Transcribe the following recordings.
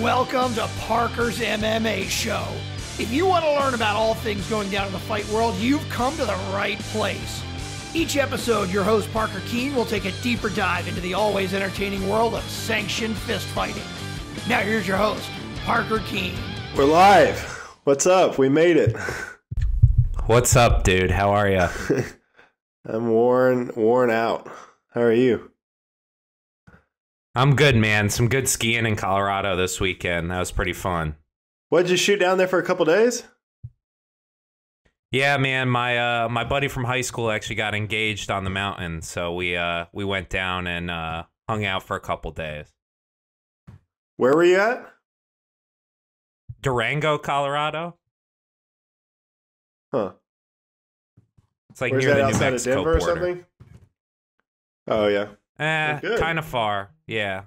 Welcome to Parker's MMA Show. If you want to learn about all things going down in the fight world, you've come to the right place. Each episode, your host Parker Keane will take a deeper dive into the always entertaining world of sanctioned fist fighting. Now, here's your host, Parker Keane. We're live. What's up? We made it. What's up, dude? How are you? I'm worn, worn out. How are you? I'm good, man. Some good skiing in Colorado this weekend. That was pretty fun. What did you shoot down there for a couple days? Yeah, man. My uh, my buddy from high school actually got engaged on the mountain, so we uh, we went down and uh, hung out for a couple days. Where were you at? Durango, Colorado. Huh. It's like Where's near the New outside of Mexico Denver or border. something? Oh yeah. Eh, kind of far. Yeah.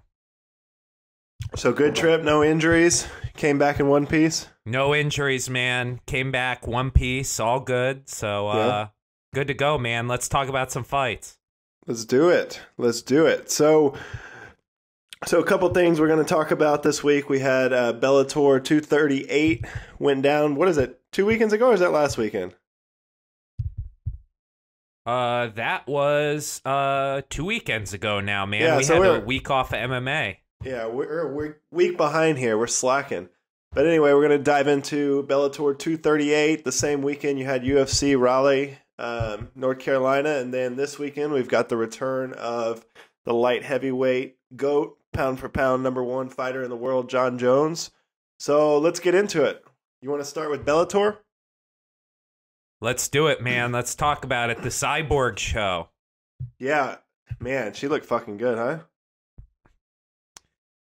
So good trip, no injuries. Came back in one piece. No injuries, man. Came back one piece, all good. So uh, Yeah. good to go, man. Let's talk about some fights. Let's do it. Let's do it. So, so a couple things we're going to talk about this week. We had uh, Bellator 238 went down. What is it? Two weekends ago, or is that last weekend? Uh, that was uh two weekends ago now, man. Yeah, we so had a week off of MMA. Yeah, we're we're week behind here. We're slacking. But anyway, we're going to dive into Bellator 238. The same weekend you had UFC Raleigh, um, North Carolina, and then this weekend we've got the return of the light heavyweight goat, pound for pound number one fighter in the world, Jon Jones. So let's get into it. You want to start with Bellator? Let's do it, man. Let's talk about it. The Cyborg Show. Yeah, man, she looked fucking good, huh?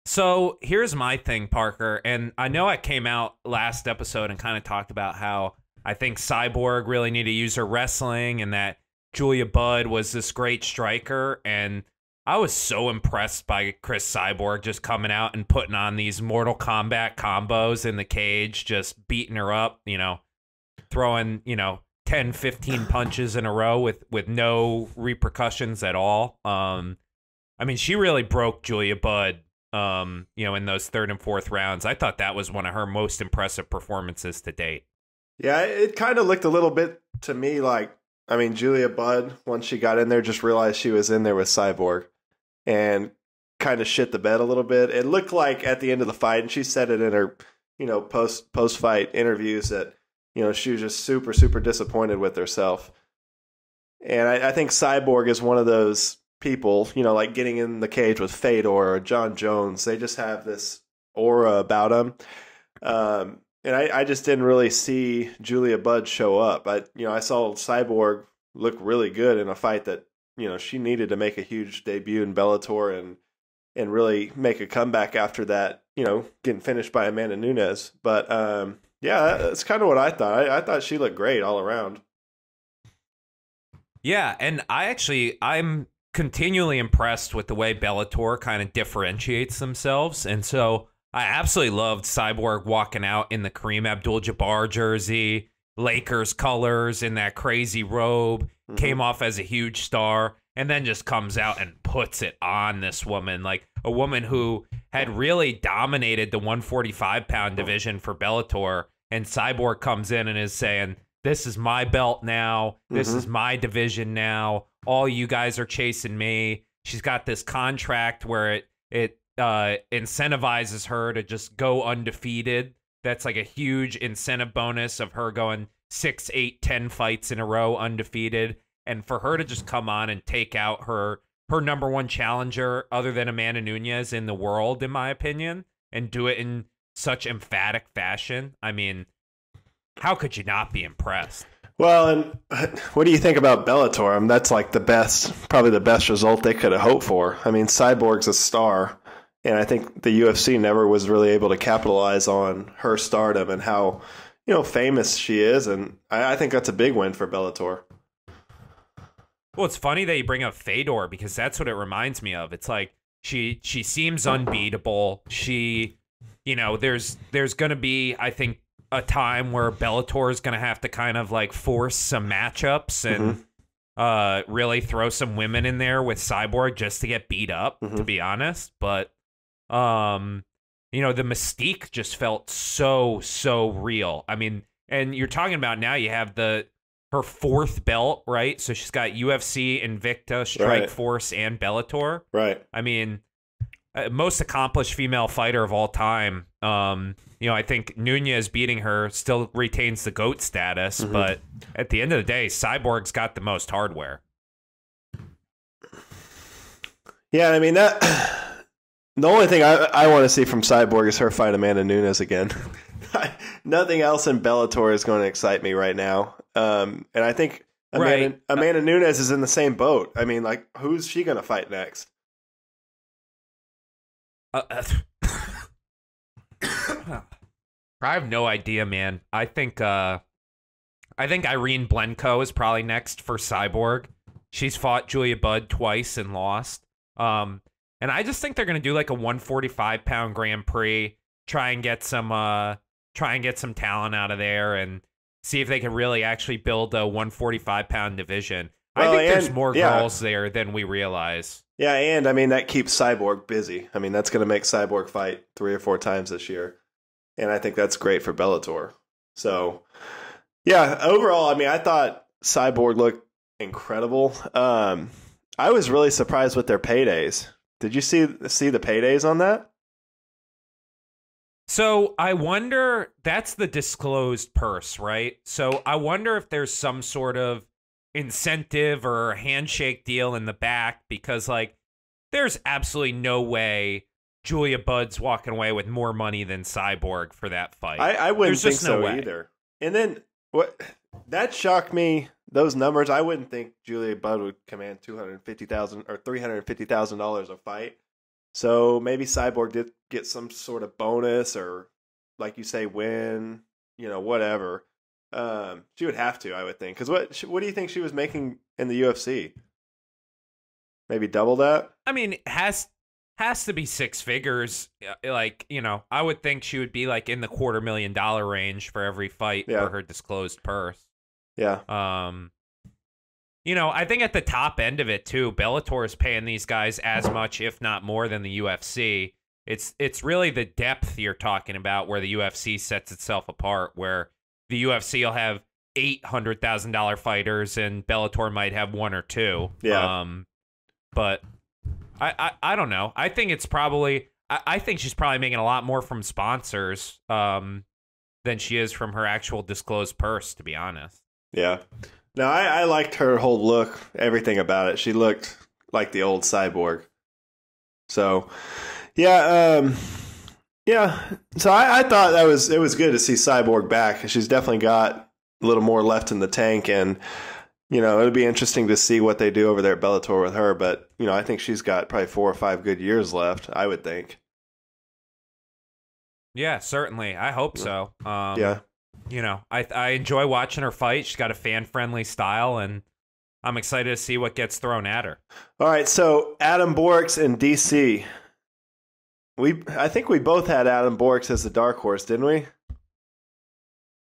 So here's my thing, Parker, and I know I came out last episode and kind of talked about how I think Cyborg really need to use her wrestling and that Julia Budd was this great striker and I was so impressed by Cris Cyborg just coming out and putting on these Mortal Kombat combos in the cage, just beating her up, you know, throwing, you know, 10, 15 punches in a row with with no repercussions at all. Um I mean, she really broke Julia Budd um, you know, in those third and fourth rounds. I thought that was one of her most impressive performances to date. Yeah, it kind of looked a little bit to me like, I mean, Julia Budd, once she got in there, just realized she was in there with Cyborg and kind of shit the bed a little bit. It looked like at the end of the fight, and she said it in her, you know, post post fight interviews that, you know, she was just super, super disappointed with herself. And I, I think Cyborg is one of those people, you know, like getting in the cage with Fedor or Jon Jones. They just have this aura about them. Um, and I, I just didn't really see Julia Budd show up. I, you know, I saw Cyborg look really good in a fight that, you know, she needed to make a huge debut in Bellator and and really make a comeback after that, you know, getting finished by Amanda Nunes. But um, yeah, that's kind of what I thought. I, I thought she looked great all around. Yeah, and I actually I'm continually impressed with the way Bellator kind of differentiates themselves. And so I absolutely loved Cyborg walking out in the Kareem Abdul-Jabbar jersey, Lakers colors in that crazy robe, Mhm. came off as a huge star and then just comes out and puts it on this woman like a woman who had really dominated the 145 pound division for Bellator and Cyborg comes in and is saying this is my belt now. This Mhm. is my division now. All you guys are chasing me. She's got this contract where it it uh incentivizes her to just go undefeated. That's like a huge incentive bonus of her going six, eight, ten fights in a row undefeated, and for her to just come on and take out her her number one challenger, other than Amanda Nunes in the world, in my opinion, and do it in such emphatic fashion. I mean, how could you not be impressed? Well, and uh, what do you think about Bellator? I mean, that's like the best, probably the best result they could have hoped for. I mean, Cyborg's a star, and I think the UFC never was really able to capitalize on her stardom and how you know famous she is, and I, I think that's a big win for Bellator. Well, it's funny that you bring up Fedor because that's what it reminds me of. It's like she she seems unbeatable. She, you know, there's there's gonna be I think a time where Bellator is gonna have to kind of like force some matchups and uh really throw some women in there with Cyborg just to get beat up. To Mhm. be honest, but um, you know, the mystique just felt so so real. I mean, and you're talking about now you have the her fourth belt, right? So she's got UFC, Invicta, Strike Right. Force, and Bellator. Right. I mean, most accomplished female fighter of all time. Um, you know, I think Nunes beating her still retains the goat status, Mhm. but at the end of the day, Cyborg's got the most hardware. Yeah, I mean that. The only thing I I want to see from Cyborg is her fight Amanda Nunes again. Nothing else in Bellator is going to excite me right now. Um, and I think Amanda, Right. Amanda Nunes is in the same boat. I mean, like, who's she going to fight next? Uh, uh, I have no idea, man. I think uh, I think Arlene Blencowe is probably next for Cyborg. She's fought Julia Budd twice and lost. Um, and I just think they're gonna do like a 145 pound Grand Prix, try and get some uh, try and get some talent out of there, and see if they can really actually build a 145 pound division. I Well, think there's more yeah. girls there than we realize. Yeah, and I mean that keeps Cyborg busy. I mean that's going to make Cyborg fight three or four times this year, and I think that's great for Bellator. So, yeah, overall, I mean I thought Cyborg looked incredible. Um, I was really surprised with their paydays. Did you see see the paydays on that? So I wonder that's the disclosed purse, right? So I wonder if there's some sort of incentive or handshake deal in the back because like there's absolutely no way Julia Budd's walking away with more money than Cyborg for that fight. I, I wouldn't There's think just no so way. either. And then what that shocked me. Those numbers, I wouldn't think Julia Budd would command two hundred fifty thousand or three hundred fifty thousand dollars a fight. So maybe Cyborg did get some sort of bonus or, like you say, win. You know, whatever. Um, she would have to, I would think. Because what what do you think she was making in the UFC? Maybe double that. I mean, has has to be six figures. Uh, Like you know, I would think she would be like in the quarter million dollar range for every fight Yeah. for her disclosed purse. Yeah, Um, you know, I think at the top end of it too, Bellator is paying these guys as much, if not more, than the UFC. It's it's really the depth you're talking about where the UFC sets itself apart. Where the UFC will have eight hundred thousand dollar fighters, and Bellator might have one or two. Yeah. Um, but I, I I don't know. I think it's probably. I, I think she's probably making a lot more from sponsors. Um. Than she is from her actual disclosed purse, to be honest. yeah. No, I, I liked her whole look, everything about it. She looked like the old Cyborg. So, yeah, um, yeah. So I, I thought that was it was good to see Cyborg back. She's definitely got a little more left in the tank, and you know it'll be interesting to see what they do over there at Bellator with her. But you know, I think she's got probably four or five good years left. I would think. Yeah, certainly. I hope so. Um, yeah, You know, I I enjoy watching her fight. She's got a fan friendly style, and I'm excited to see what gets thrown at her. All right, so Adam Borics in DC. We I think we both had Adam Borics as the dark horse, didn't we?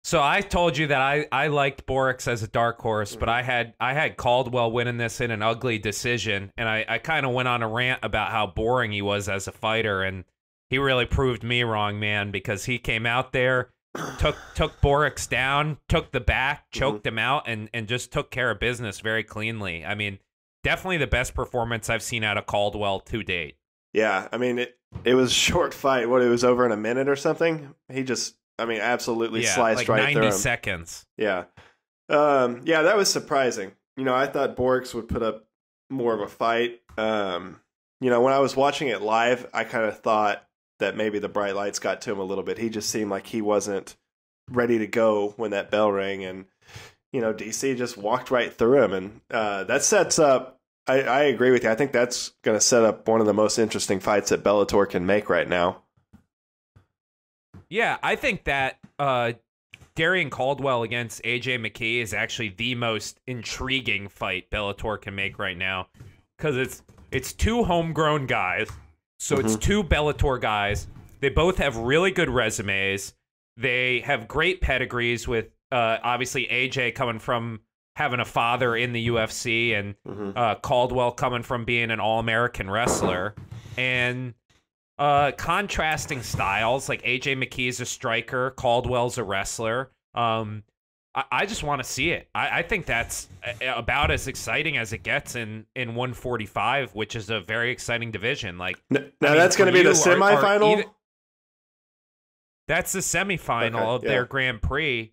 So I told you that I, I liked Borics as a dark horse, but I had I had Caldwell winning this in an ugly decision, and I, I kind of went on a rant about how boring he was as a fighter, and he really proved me wrong, man, because he came out there, took took Borics down, took the back, mm-hmm. choked him out, and and just took care of business very cleanly. I mean, definitely the best performance I've seen out of Caldwell to date. Yeah, I mean it it was a short fight. What it was over in a minute or something. He just I mean absolutely yeah, sliced like right ninety through him. seconds. Yeah. Um, yeah, that was surprising. You know, I thought Borics would put up more of a fight. Um, you know, when I was watching it live, I kind of thought that maybe the bright lights got to him a little bit. He just seemed like he wasn't ready to go when that bell rang and you know, DC just walked right through him and uh, that sets up I, I agree with you. I think that's going to set up one of the most interesting fights that Bellator can make right now. Yeah, I think that uh, Darrion Caldwell against AJ McKee is actually the most intriguing fight Bellator can make right now because it's it's two homegrown guys, so it's two Bellator guys. They both have really good resumes. They have great pedigrees. With uh, obviously AJ coming from having a father in the UFC and Mhm. uh, Caldwell coming from being an All American wrestler, and uh, contrasting styles. Like AJ McKee is a striker, Caldwell's a wrestler. Um, I, I just want to see it. I, I think that's about as exciting as it gets in in 145, which is a very exciting division. Like Now mean, that's going to be the you, are- are semifinal. either- That's the semifinal Okay, of yeah. their Grand Prix.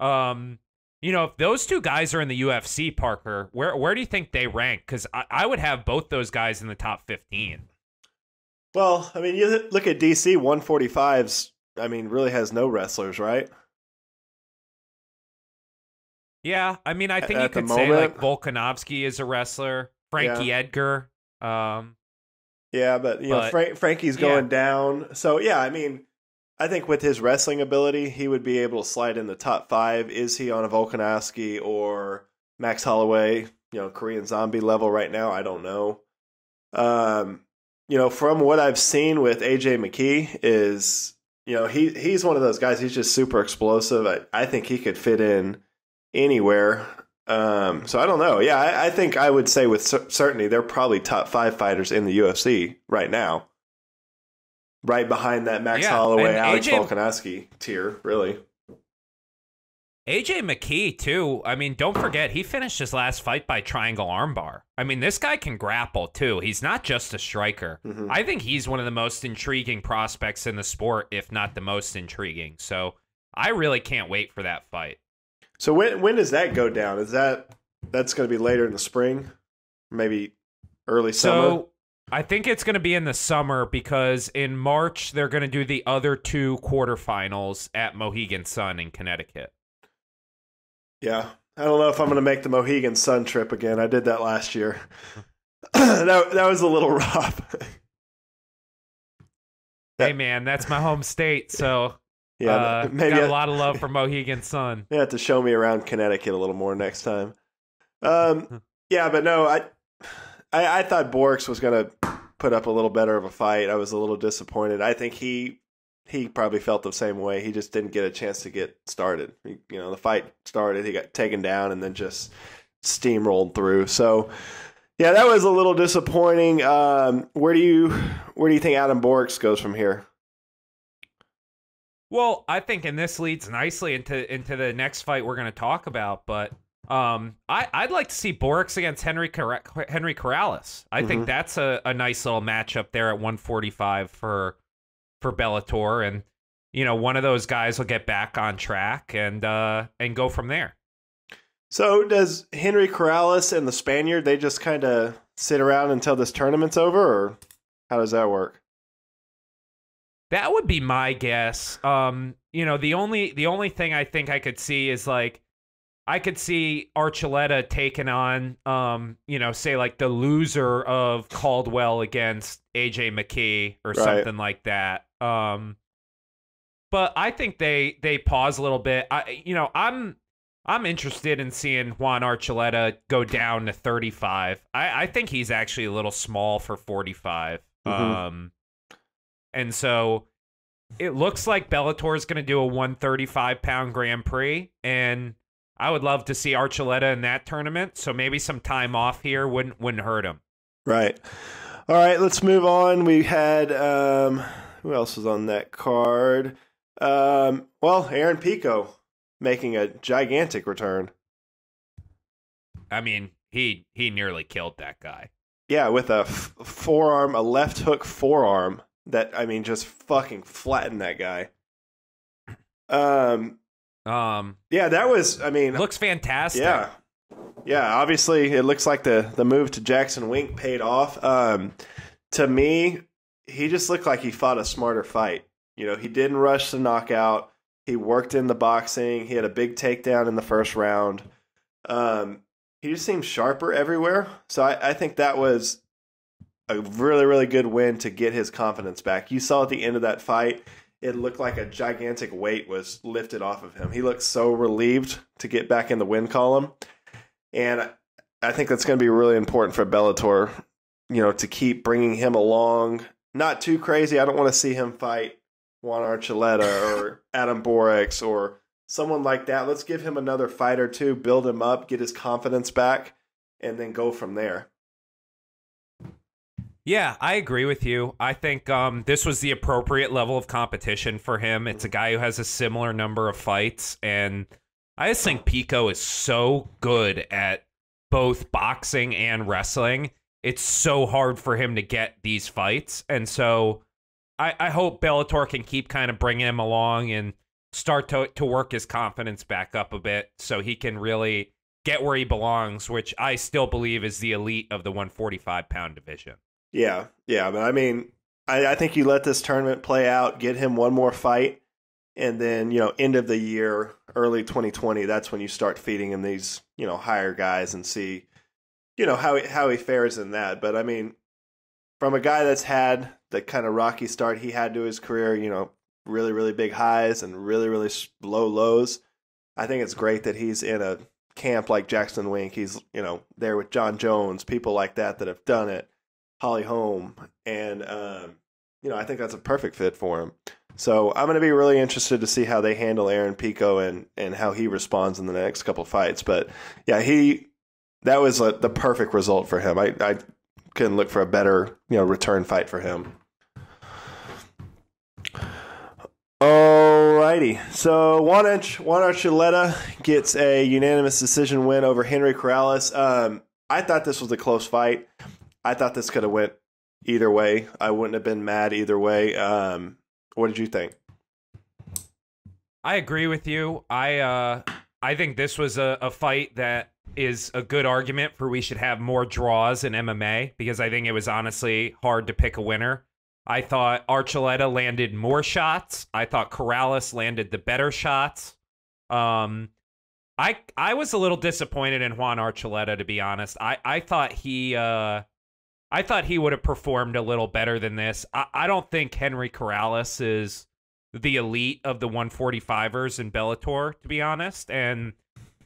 Um, you know, if those two guys are in the UFC, Parker, where where do you think they rank? Because I, I would have both those guys in the top 15. well, I mean, you look at DC 145s. I mean, really has no wrestlers, right? Yeah, I mean, I think you At the could say like Volkanovski is a wrestler, Frankie Edgar. Um, Yeah, but you know, But- Frank, Frankie's yeah. going down. So yeah, I mean, I think with his wrestling ability, he would be able to slide in the top five. Is he on a Volkanovski or Max Holloway? You know, Korean Zombie level right now. I don't know. Um, you know, from what I've seen with AJ McKee, is you know he he's one of those guys. He's just super explosive. I, I think he could fit in anywhere. Um, so I don't know. Yeah, I, I think I would say with cer- certainty they're probably top five fighters in the UFC right now. Right behind that Max Yeah, Holloway, Alex AJ Volkanovski tier, really. AJ McKee too. I mean, don't forget he finished his last fight by triangle armbar. I mean, this guy can grapple too. He's not just a striker. Mhm. I think he's one of the most intriguing prospects in the sport, if not the most intriguing. So I really can't wait for that fight. So when when does that go down? Is that that's going to be later in the spring, maybe early summer? I think it's going to be in the summer because in March they're going to do the other two quarterfinals at Mohegan Sun in Connecticut. Yeah. I don't know if I'm going to make the Mohegan Sun trip again. I did that last year. that, that was a little rough. Hey man, that's my home state, so yeah, uh, maybe got I, a lot of love for Mohegan Sun. you have to show me around Connecticut a little more next time. Um, yeah, but no, I, I, I thought Borks was going to put up a little better of a fight. I was a little disappointed. I think he he probably felt the same way. He just didn't get a chance to get started. He- you know, the fight started, he got taken down, and then just steamrolled through. So, yeah, that was a little disappointing. Um, where do you where do you think Adam Borics goes from here? Well, I think and this leads nicely into into the next fight we're going to talk about, but um, I I'd like to see Borics against Henry Car- Henry Corrales. I think Mhm. that's a, a nice little matchup there at 145 for for Bellator, and you know one of those guys will get back on track and uh and go from there. So does Henry Corrales and the Spaniard they just kind of sit around until this tournament's over, or how does that work? That would be my guess. Um, you know, the only the only thing I think I could see is like I could see Archuleta taking on um, you know, say like the loser of Caldwell against AJ McKee or Right. something like that. Um but I think they they pause a little bit. I you know, I'm I'm interested in seeing Juan Archuleta go down to 35. I, I think he's actually a little small for 45. Mhm. Um, and so it looks like Bellator is going to do a 135 pound Grand Prix, and I would love to see Archuleta in that tournament. So maybe some time off here wouldn't wouldn't hurt him. Right. All right, let's move on. We had um, who else was on that card? Um, well, Aaron Pico making a gigantic return. I mean, he he nearly killed that guy. Yeah, with a f- forearm, a left hook forearm that I mean just fucking flattened that guy. Um, Um, yeah, that was. I mean, looks fantastic. Yeah. Yeah, obviously it looks like the the move to Jackson Wink paid off. Um to me, he just looked like he fought a smarter fight. You know, he didn't rush the knockout. He worked in the boxing. He had a big takedown in the first round. Um he just seemed sharper everywhere. So I, I think that was a really, really good win to get his confidence back. You saw at the end of that fight, it looked like a gigantic weight was lifted off of him. He looked so relieved to get back in the win column. And I- think that's going to be really important for Bellator, you know, to keep bringing him along. Not too crazy. I don't want to see him fight Juan Archuleta or Adam Borics or someone like that. Let's give him another fight or two, build him up, get his confidence back, and then go from there. Yeah, I agree with you. I think um, this was the appropriate level of competition for him. It's a guy who has a similar number of fights, and I just think Pico is so good at both boxing and wrestling. It's so hard for him to get these fights, and so I, I hope Bellator can keep kind of bringing him along and start to to work his confidence back up a bit, so he can really get where he belongs, which I still believe is the elite of the 145 pound division. Yeah, yeah, but I mean, I, I think you let this tournament play out, get him one more fight, and then you know, end of the year, early 2020. That's when you start feeding him these you know higher guys and see, you know how he, how he fares in that. But I mean, from a guy that's had the kind of rocky start he had to his career, you know, really really big highs and really really low lows. I think it's great that he's in a camp like Jackson Wink. He's you know there with Jon Jones, people like that that have done it Holly Holm, and um, you know I think that's a perfect fit for him. So I'm going to be really interested to see how they handle Aaron Pico and and how he responds in the next couple fights. But yeah, he that was a, the perfect result for him. I I couldn't look for a better you know return fight for him. Alrighty, so Juan Juan Archuleta gets a unanimous decision win over Henry Corrales. Um, I thought this was a close fight. I thought this could have went either way. I wouldn't have been mad either way. Um, what did you think? I agree with you. I uh, I think this was a, a fight that is a good argument for we should have more draws in MMA because I think it was honestly hard to pick a winner. I thought Archuleta landed more shots. I thought Corrales landed the better shots. Um, I I was a little disappointed in Juan Archuleta to be honest. I I thought he uh I thought he would have performed a little better than this. I, I don't think Henry Corrales is the elite of the 145ers in Bellator, to be honest. And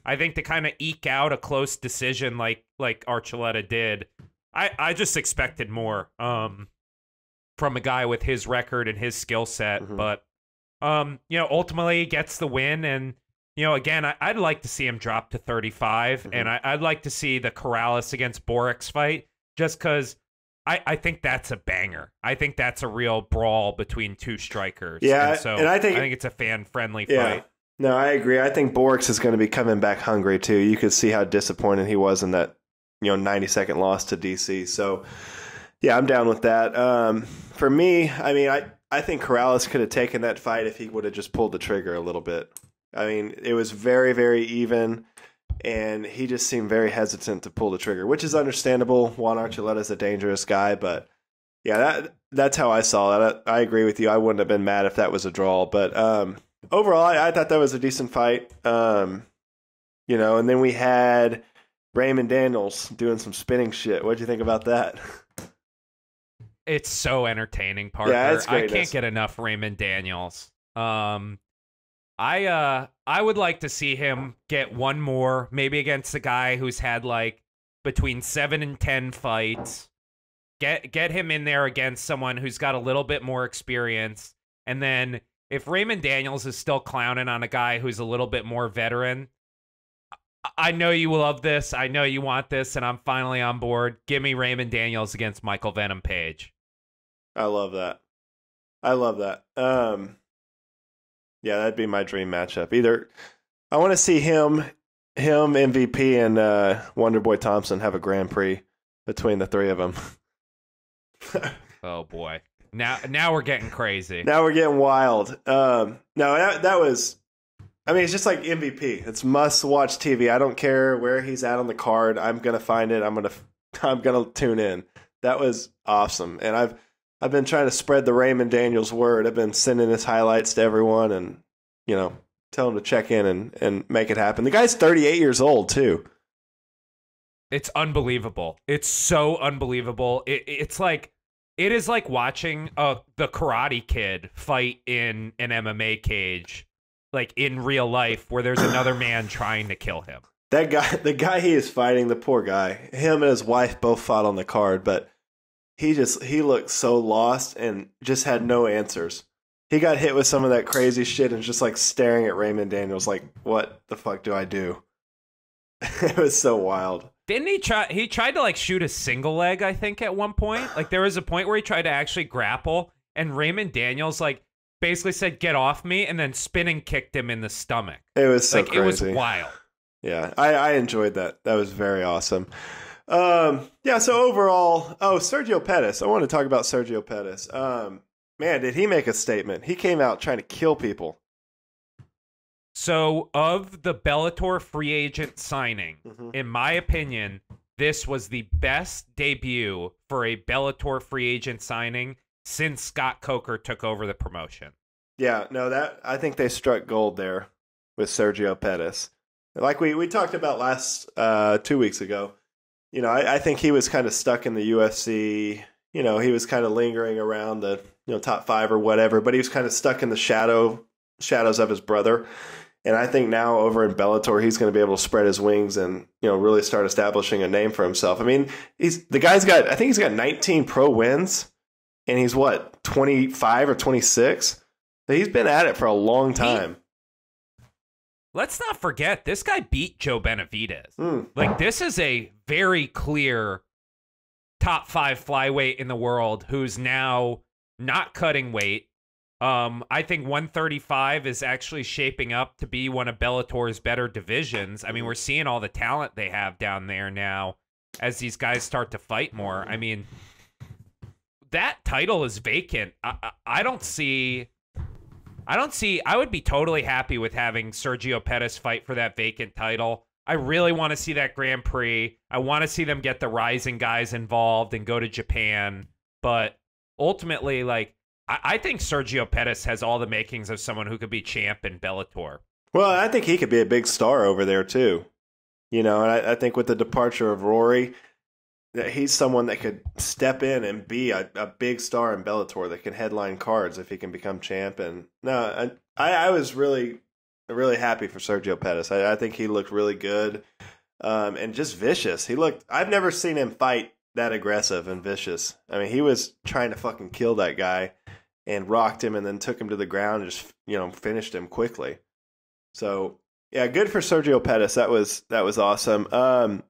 I think to kind of eke out a close decision like like Archuleta did, I, I just expected more um, from a guy with his record and his skill set. Mm-hmm. But um, you know, ultimately gets the win and you know, again, I, would like to see him drop to 35, mm-hmm. and I, would like to see the Corrales against Borics fight just because I, I think that's a banger. I think that's a real brawl between two strikers. Yeah, and so and I think I think it's a fan friendly yeah. fight. No, I agree. I think Borics is going to be coming back hungry too. You could see how disappointed he was in that you know 90 second loss to DC. So yeah, I'm down with that. Um, for me, I mean, I I think Corrales could have taken that fight if he would have just pulled the trigger a little bit. I mean, it was very very even and he just seemed very hesitant to pull the trigger, which is understandable. Juan Archuleta is a dangerous guy, but yeah, that that's how I saw it. I, I, agree with you. I wouldn't have been mad if that was a draw, but um, overall, I, I, thought that was a decent fight. Um, you know, and then we had Raymond Daniels doing some spinning shit. What'd you think about that? It's so entertaining, Parker. Yeah, I can't get enough Raymond Daniels. Um, I uh I would like to see him get one more, maybe against a guy who's had like between seven and ten fights. Get get him in there against someone who's got a little bit more experience, and then if Raymond Daniels is still clowning on a guy who's a little bit more veteran, I know you love this. I know you want this, and I'm finally on board. Give me Raymond Daniels against Michael Venom Page. I love that. I love that. Um, yeah, that'd be my dream matchup. Either I want to see him, him MVP, and uh, Wonder Boy Thompson have a Grand Prix between the three of them. oh boy, now now we're getting crazy. Now we're getting wild. Um, no, that, that was. I mean, it's just like MVP. It's must watch TV. I don't care where he's at on the card. I'm gonna find it. I'm gonna I'm gonna tune in. That was awesome, and I've I've been trying to spread the Raymond Daniels word. I've been sending his highlights to everyone and, you know, tell him to check in and, and make it happen. The guy's 38 years old, too. It's unbelievable. It's so unbelievable. It, it's like, it is like watching uh, the Karate Kid fight in an MMA cage, like in real life, where there's another man trying to kill him. That guy, the guy he is fighting, the poor guy, him and his wife both fought on the card, but he just he looked so lost and just had no answers. He got hit with some of that crazy shit and just like staring at Raymond Daniels like, what the fuck do I do? it was so wild. Didn't he try? He tried to like shoot a single leg, I think, at one point. Like there was a point where he tried to actually grapple, and Raymond Daniels like basically said, "Get off me," and then spinning kicked him in the stomach. It was so like crazy. it was wild. Yeah, I, I enjoyed that. That was very awesome. Um, yeah. So overall, oh, Sergio Pettis. I want to talk about Sergio Pettis. Um, man, did he make a statement? He came out trying to kill people. So, of the Bellator free agent signing, Mhm. in my opinion, this was the best debut for a Bellator free agent signing since Scott Coker took over the promotion. Yeah, no, that I think they struck gold there with Sergio Pettis. Like we, we talked about last uh, two weeks ago. You know, I, I think he was kind of stuck in the UFC. You know, he was kind of lingering around the you know top five or whatever, but he was kind of stuck in the shadow shadows of his brother. And I think now over in Bellator, he's going to be able to spread his wings and you know really start establishing a name for himself. I mean, he's the guy's got I think he's got 19 pro wins, and he's what 25 or 26. He's been at it for a long time. Let's not forget, this guy beat Joe Benavidez. Mm. Like, this is a very clear top five flyweight in the world who's now not cutting weight. Um, I think 135 is actually shaping up to be one of Bellator's better divisions. I mean, we're seeing all the talent they have down there now as these guys start to fight more. I mean, that title is vacant. I, I, I don't see. I don't see. I would be totally happy with having Sergio Pettis fight for that vacant title. I really want to see that Grand Prix. I want to see them get the rising guys involved and go to Japan. But ultimately, like, I, I think Sergio Pettis has all the makings of someone who could be champ in Bellator. Well, I think he could be a big star over there too. You know, and I, I think with the departure of Rory, that he's someone that could step in and be a, a big star in Bellator that can headline cards if he can become champ. And no, I, I was really, really happy for Sergio Pettis. I, I think he looked really good um, and just vicious. He looked. I've never seen him fight that aggressive and vicious. I mean, he was trying to fucking kill that guy and rocked him and then took him to the ground and just you know finished him quickly. So yeah, good for Sergio Pettis. That was that was awesome. Um,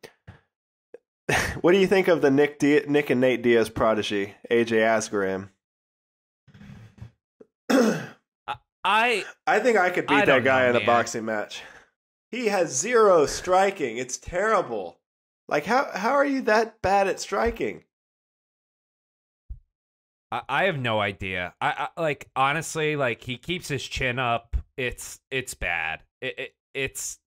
what do you think of the Nick Di- Nick and Nate Diaz prodigy, AJ Agazarm? I I think I could beat I that guy know, in a boxing match. He has zero striking. It's terrible. Like how how are you that bad at striking? I, I have no idea. I, I like honestly, like he keeps his chin up. It's it's bad. It, it it's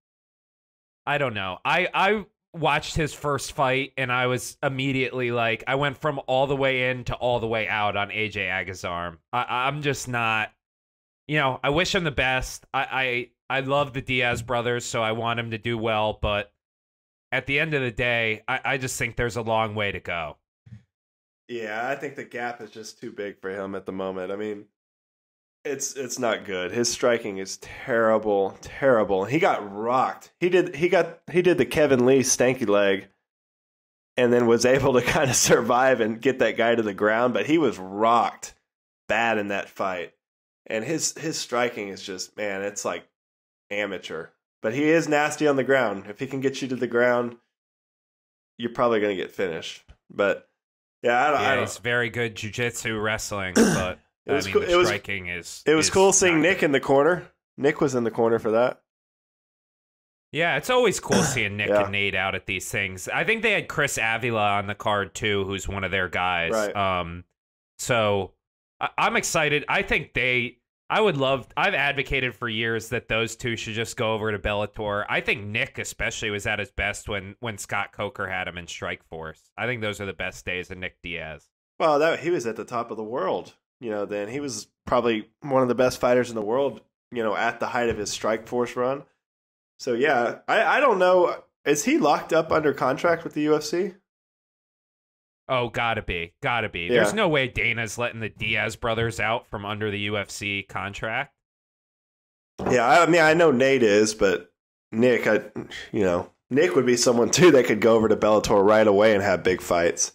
I don't know. I I watched his first fight and I was immediately like I went from all the way in to all the way out on AJ Agazarm. I, I'm just not. You know, I wish him the best. I, I I love the Diaz brothers, so I want him to do well. But at the end of the day, I, I just think there's a long way to go. Yeah, I think the gap is just too big for him at the moment. I mean, it's it's not good. His striking is terrible, terrible. He got rocked. He did he got he did the Kevin Lee stanky leg and then was able to kind of survive and get that guy to the ground, but he was rocked bad in that fight. And his his striking is just man, it's like amateur. But he is nasty on the ground. If he can get you to the ground, you're probably going to get finished. But yeah, I don't, I don't he's very good jujitsu wrestling, but It was I mean, cool- it was- striking is. It was is cool seeing Nick good. in the corner. Nick was in the corner for that. Yeah, it's always cool seeing Nick Yeah. and Nate out at these things. I think they had Chris Avila on the card too, who's one of their guys. Right. Um, so I- I'm excited. I think they. I would love. I've advocated for years that those two should just go over to Bellator. I think Nick, especially, was at his best when when Scott Coker had him in Strikeforce. I think those are the best days of Nick Diaz. Well, that he was at the top of the world. You know, then he was probably one of the best fighters in the world. You know, at the height of his Strikeforce run. So yeah, I I don't know. Is he locked up under contract with the UFC? Oh, gotta be, gotta be. Yeah. There's no way Dana's letting the Diaz brothers out from under the UFC contract. Yeah, I mean, I know Nate is, but Nick, I you know, Nick would be someone too that could go over to Bellator right away and have big fights.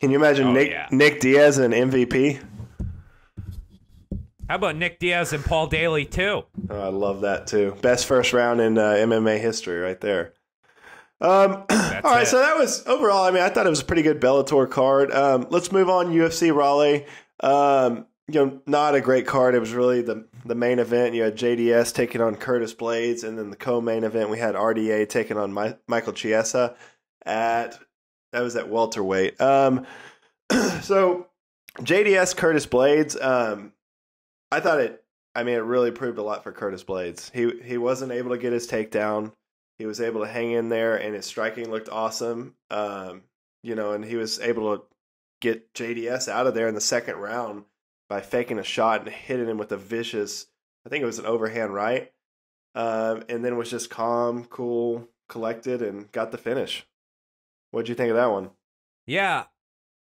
Can you imagine Oh, Nick yeah. Nick Diaz and MVP? How about Nick Diaz and Paul Daley too? Oh, I love that too. Best first round in uh, MMA history, right there. Um, all right, it. so that was overall. I mean, I thought it was a pretty good Bellator card. Um, let's move on. UFC Raleigh. Um, you know, not a great card. It was really the the main event. You had JDS taking on Curtis Blaydes, and then the co-main event we had RDA taking on My, Michael Chiesa at that was at welterweight. Um, so JDS Curtis Blaydes. Um, I thought it. I mean, it really proved a lot for Curtis Blaydes. He he wasn't able to get his takedown. He was able to hang in there, and his striking looked awesome. Um, you know, and he was able to get JDS out of there in the second round by faking a shot and hitting him with a vicious. I think it was an overhand right, um, and then was just calm, cool, collected, and got the finish. What'd you think of that one? Yeah,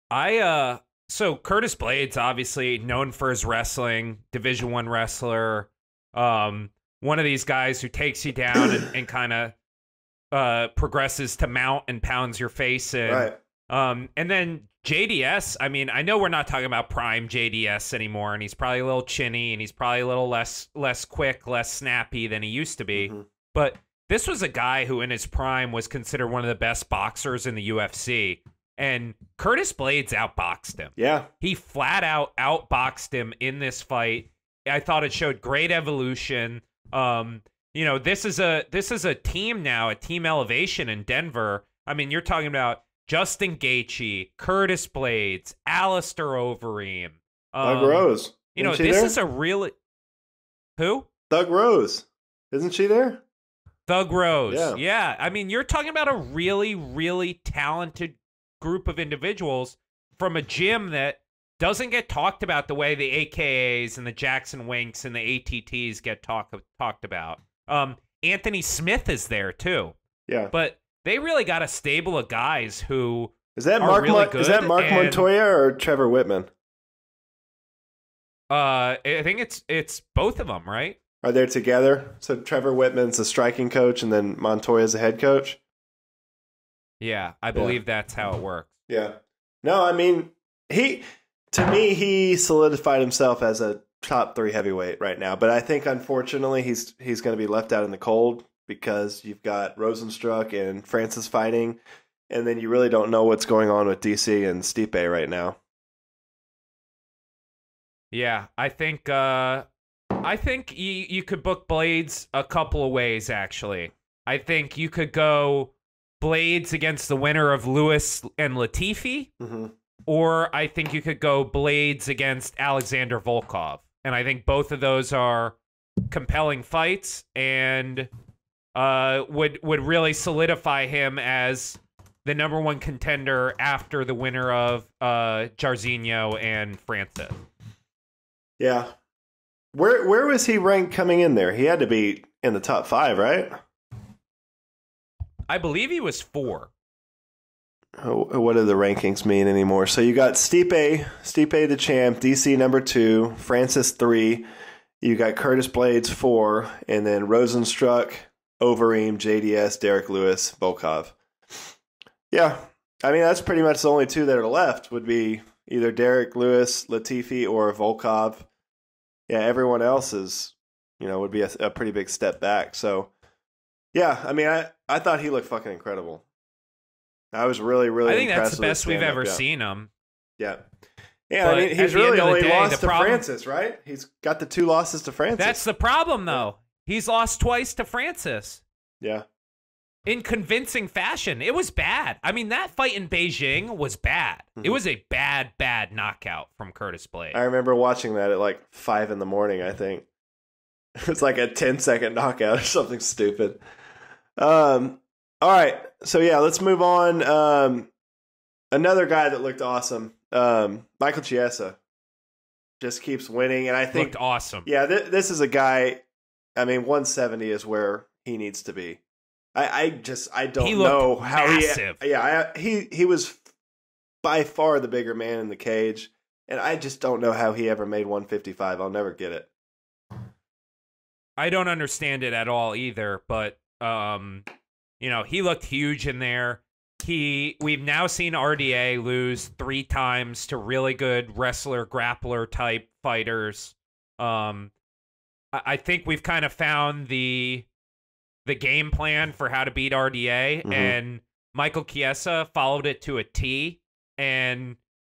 I uh so Curtis Blaydes obviously known for his wrestling, Division 1 wrestler, um one of these guys who takes you down and, and kind of uh progresses to mount and pounds your face in. Right. Um and then JDS, I mean, I know we're not talking about prime JDS anymore and he's probably a little chinny and he's probably a little less less quick, less snappy than he used to be. Mhm. But this was a guy who in his prime was considered one of the best boxers in the UFC and Curtis Blaydes outboxed him. Yeah. He flat out outboxed him in this fight. I thought it showed great evolution. Um, you know, this is a this is a team now, a team elevation in Denver. I mean, you're talking about Justin Gaethje, Curtis Blaydes, Alistair Overeem, Doug um, Rose. You know, this there? is a really who Doug Rose. Isn't she there? Thug Rose. Yeah. yeah. I mean, you're talking about a really, really talented group of individuals from a gym that doesn't get talked about the way the AKAs and the Jackson Winks and the ATTs get talk, talked about. Um, Anthony Smith is there too, Yeah. but they really got a stable of guys who Is that Mark? really is that Mark and- Montoya or Trevor Wittman? uh, I think it's it's both of them, right? Are they together? So Trevor Wittman's the striking coach, and then Montoya's the head coach. Yeah, I believe that's how it works. Yeah. No, I mean he. To me, he solidified himself as a top three heavyweight right now. But I think unfortunately he's he's going to be left out in the cold because you've got Rozenstruik and Francis fighting, and then you really don't know what's going on with DC and Stipe right now. Yeah, I think uh I think you you could book Blaydes a couple of ways actually. I think you could go Blaydes against the winner of Lewis and Latifi, Mm-hmm. or I think you could go Blades against Alexander Volkov. And I think both of those are compelling fights and uh would would really solidify him as the number one contender after the winner of uh Jairzinho and Francis. Yeah. Where where was he ranked coming in there? He had to be in the top five, right? I believe he was four. Oh, What do the rankings mean anymore? So you got Stipe, Stipe the champ, DC number two, Francis three. You got Curtis Blaydes four, and then Rozenstruik, Overeem, JDS, Derrick Lewis, Volkov. Yeah, I mean that's pretty much the only two that are left. Would be either Derrick Lewis, Latifi, or Volkov. Yeah, everyone else is, you know, would be a, a pretty big step back. So, yeah, I mean, I I thought he looked fucking incredible. I was really, really. I think that's the best we've ever yeah. seen him. Yeah, yeah. But I mean, he's really only day, lost to problem- Francis, right? He's got the two losses to Francis. That's the problem, though. He's lost twice to Francis yeah, in convincing fashion. It was bad. I mean, that fight in Beijing was bad. It Mhm. was a bad, bad knockout from Curtis Blade. I remember watching that at like five in the morning. I think it's like a 10 second knockout or something stupid. Um. All right, so yeah, let's move on. Um, another guy that looked awesome, um, Michael Chiesa, just keeps winning, and I think Looked awesome. Yeah, th- this is a guy. I mean, 170 is where he needs to be. I, I just I don't He know how massive. he. Yeah, I, he he was by far the bigger man in the cage, and I just don't know how he ever made 155. I'll never get it. I don't understand it at all either, but um you know, he looked huge in there. He we've now seen RDA lose 3 times to really good wrestler grappler type fighters. Um I, I think we've kind of found the the game plan for how to beat RDA, Mhm. and Michael Chiesa followed it to a T and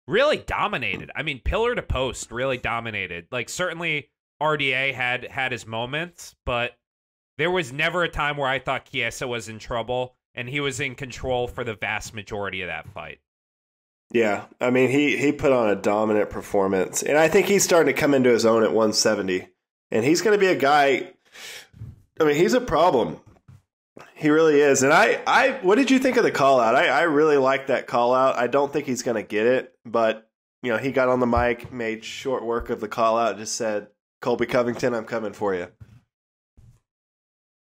really dominated. I mean, pillar to post, really dominated. Like certainly RDA had had his moments, but there was never a time where I thought Chiesa was in trouble, and he was in control for the vast majority of that fight. Yeah, I mean he he put on a dominant performance, and I think he's starting to come into his own at 170, and he's going to be a guy. I mean, he's a problem. He really is, and I I what did you think of the call out? I I really like that call out. I don't think he's going to get it, but you know he got on the mic, made short work of the call out, just said, "Colby Covington, I'm coming for you."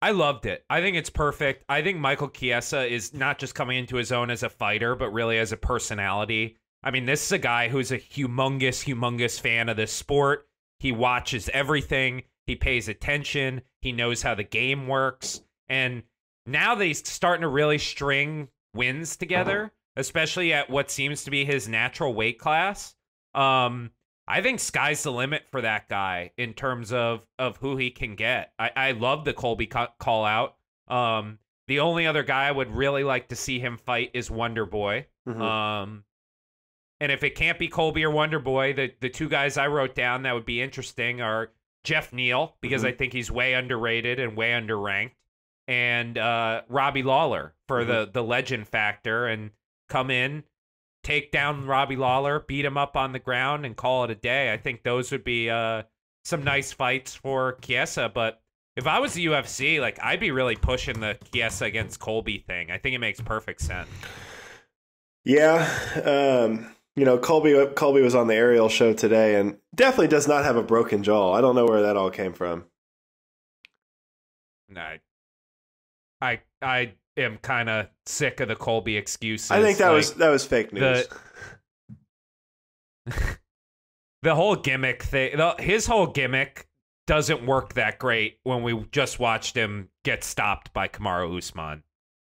I loved it. I think it's perfect. I think Michael Chiesa is not just coming into his own as a fighter, but really as a personality. I mean, this is a guy who's a humongous, humongous fan of this sport. He watches everything, he pays attention, he knows how the game works. And now that he's starting to really string wins together, especially at what seems to be his natural weight class. Um, I think sky's the limit for that guy in terms of of who he can get. I, I love the Colby call out. Um, the only other guy I would really like to see him fight is Wonder Boy. Mhm. Um, and if it can't be Colby or Wonder Boy, the the two guys I wrote down that would be interesting are Geoff Neal because Mhm. I think he's way underrated and way underranked, and uh, Robbie Lawler for the the legend factor and come in, take down Robbie Lawler, beat him up on the ground, and call it a day. I think those would be uh, some nice fights for Chiesa. But if I was the UFC, like I'd be really pushing the Chiesa against Colby thing. I think it makes perfect sense. Yeah, um, you know, Colby Colby was on the Ariel show today, and definitely does not have a broken jaw. I don't know where that all came from. I, I, I am kind of sick of the Colby excuses. I think that Like, was that was fake news. the whole gimmick thing. The, his whole gimmick doesn't work that great when we just watched him get stopped by Kamaru Usman.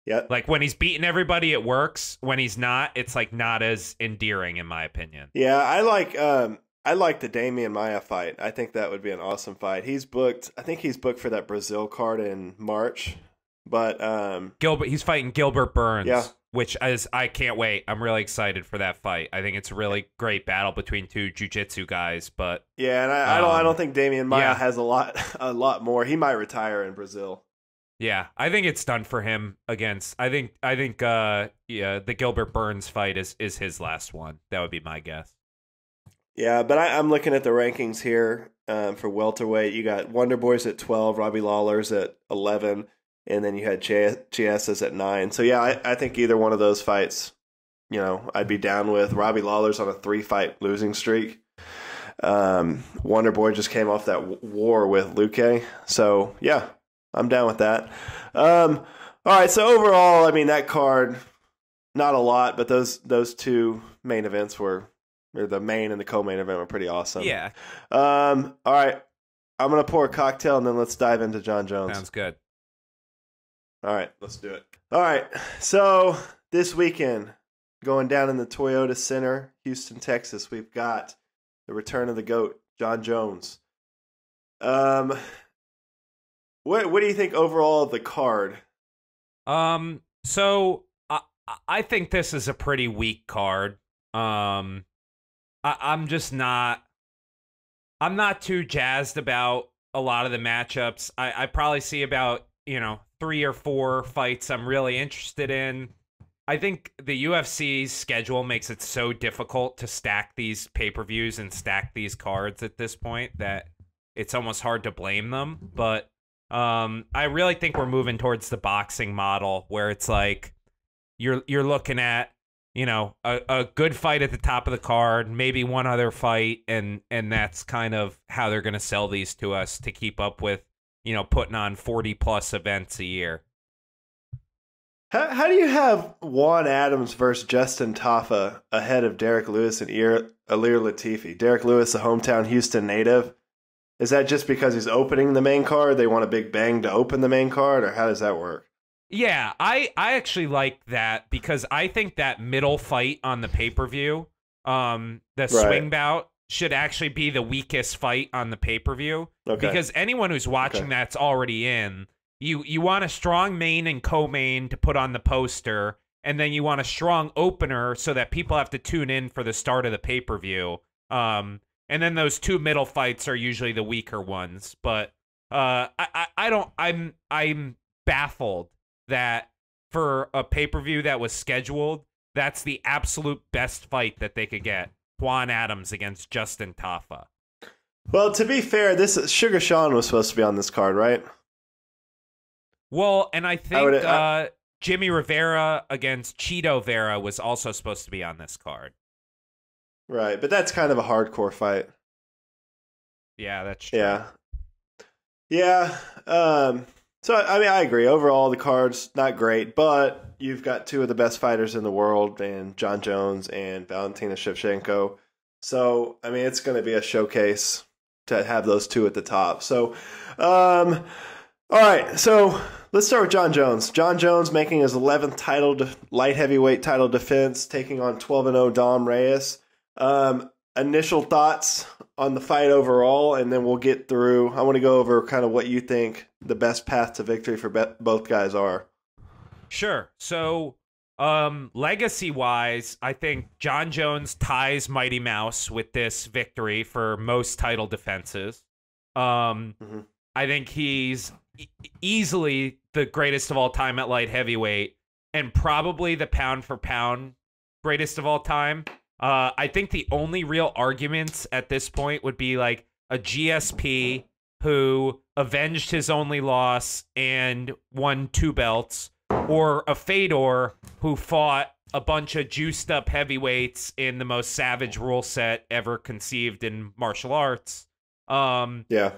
Yeah, Like when he's beating everybody, it works. When he's not, it's like not as endearing, in my opinion. yeah. I like um, I like the Demian Maia fight. I think that would be an awesome fight. He's booked. I think he's booked for that Brazil card in March. But um, Gilbert, he's fighting Gilbert Burns. Yeah. Which is I can't wait. I'm really excited for that fight. I think it's a really great battle between two jujitsu guys. But yeah, and I, I don't I Um, don't think Demian Maia yeah. has a lot a lot more. He might retire in Brazil. Yeah, I think it's done for him against. I think I think uh yeah the Gilbert Burns fight is is his last one. That would be my guess. Yeah, but I, I'm looking at the rankings here um, for welterweight. You got Wonder Boys at 12, Robbie Lawler's at 11, and then you had Ch- Chiesas at 9. So, yeah, I, I think either one of those fights, you know, I'd be down with. Robbie Lawler's on a three fight losing streak. Um, Wonder Boy just came off that war with Luque. So, yeah, I'm down with that. Um, all right, so overall, I mean, that card, not a lot, but those those two main events were or the main and the co-main event were pretty awesome. Yeah, Um. All right. I'm gonna pour a cocktail and then let's dive into Jon Jones. sounds good. All right. Let's do it. All right. So this weekend, going down in the Toyota Center, Houston, Texas, we've got the return of the goat, Jon Jones. Um. What What do you think overall of the card? Um, so I I think this is a pretty weak card. Um, I, I'm just not. I'm not too jazzed about a lot of the matchups. I, I probably see about you know three or four fights I'm really interested in. I think the UFC's schedule makes it so difficult to stack these pay per views and stack these cards at this point that it's almost hard to blame them. But um, I really think we're moving towards the boxing model where it's like you're you're looking at you know a, a good fight at the top of the card, maybe one other fight, and and that's kind of how they're going to sell these to us to keep up with you know putting on forty plus events a year. How, how do you have Juan Adams versus Justin Tafa ahead of Derrick Lewis and Ir- Ilir Latifi? Derrick Lewis, a hometown Houston native. Is that just because he's opening the main card? They want a big bang to open the main card, or how does that work? Yeah, I I actually like that because I think that middle fight on the pay per view, um, the swing bout should actually be the weakest fight on the pay per view Okay. because anyone who's watching Okay. that's already in you you want a strong main and co-main to put on the poster, and then you want a strong opener so that people have to tune in for the start of the pay per view. Um, and then those two middle fights are usually the weaker ones. But uh, I, I I don't I'm I'm baffled that for a pay per view that was scheduled, that's the absolute best fight that they could get. Juan Adams against Justin Tafa. Well, to be fair, this Sugar Sean was supposed to be on this card, right? Well, and I think would- uh, Jimmy Rivera against Chito Vera was also supposed to be on this card. Right, but that's kind of a hardcore fight. Yeah, that's true. Yeah. Yeah. Um, so, I mean, I agree. Overall, the card's not great, but you've got two of the best fighters in the world, and Jon Jones and Valentina Shevchenko. So, I mean, it's going to be a showcase to have those two at the top. So, um, all right. So, let's start with Jon Jones. Jon Jones making his 11th title, light heavyweight title defense, taking on 12 and 0 Dom Reyes. Um, initial thoughts on the fight overall, and then we'll get through. I want to go over kind of what you think the best path to victory for be- both guys are. Sure. So, um, legacy wise, I think Jon Jones ties Mighty Mouse with this victory for most title defenses. Um, Mhm. I think he's e- easily the greatest of all time at light heavyweight and probably the pound for pound greatest of all time. Uh, I think the only real arguments at this point would be like a GSP who avenged his only loss and won two belts, or a Fedor who fought a bunch of juiced up heavyweights in the most savage rule set ever conceived in martial arts. Um, Yeah.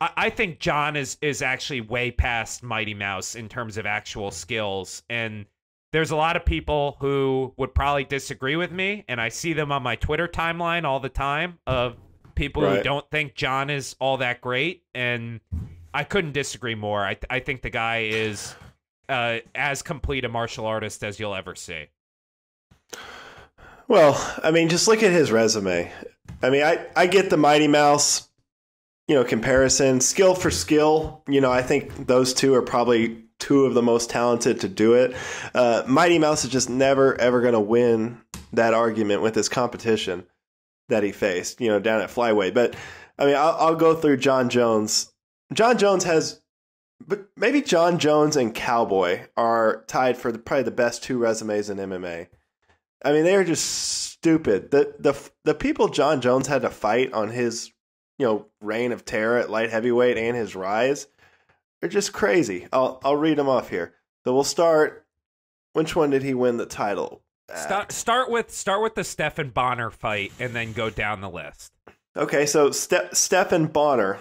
I, I think John is is actually way past Mighty Mouse in terms of actual skills, and there's a lot of people who would probably disagree with me, and I see them on my Twitter timeline all the time of people who don't think John is all that great, and I couldn't disagree more. I I think the guy is uh, as complete a martial artist as you'll ever see. Well, I mean, just look at his resume. I mean, I, I get the Mighty Mouse, you know, comparison. Skill for skill, you know, I think those two are probably two of the most talented to do it. Uh, Mighty Mouse is just never, ever going to win that argument with his competition that he faced, you know, down at flyweight. But, I mean, I'll, I'll go through Jon Jones. Jon Jones has, but maybe Jon Jones and Cowboy are tied for the, probably the best two resumes in MMA. I mean, they're just stupid. The the the people Jon Jones had to fight on his, you know, reign of terror at light heavyweight and his rise, they're just crazy. I'll I'll read them off here. So we'll start. Which one did he win the title? at? Start start with start with the Stephan Bonner fight, and then go down the list. Okay, so Ste- Stephan Bonner,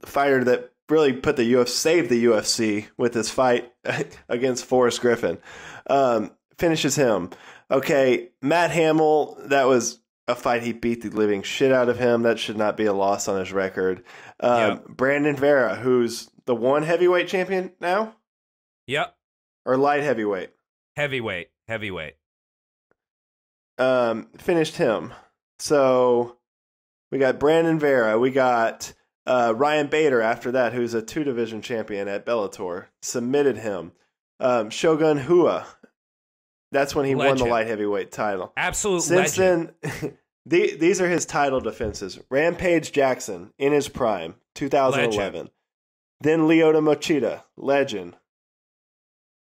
the fighter that really put the UFC, saved the UFC with his fight against Forrest Griffin, um, finishes him. Okay, Matt Hamill, that was a fight he beat the living shit out of him. That should not be a loss on his record. Um, Yep. Brandon Vera, who's the one heavyweight champion now, Yep, or light heavyweight, heavyweight, heavyweight. um, finished him. So we got Brandon Vera. We got uh, Ryan Bader after that, who's a two division champion at Bellator. Submitted him. Um, Shogun Rua. That's when he won the light heavyweight title. Absolutely. Since legend. then, the, these are his title defenses. Rampage Jackson in his prime, 2011. Then Lyoto Machida, legend.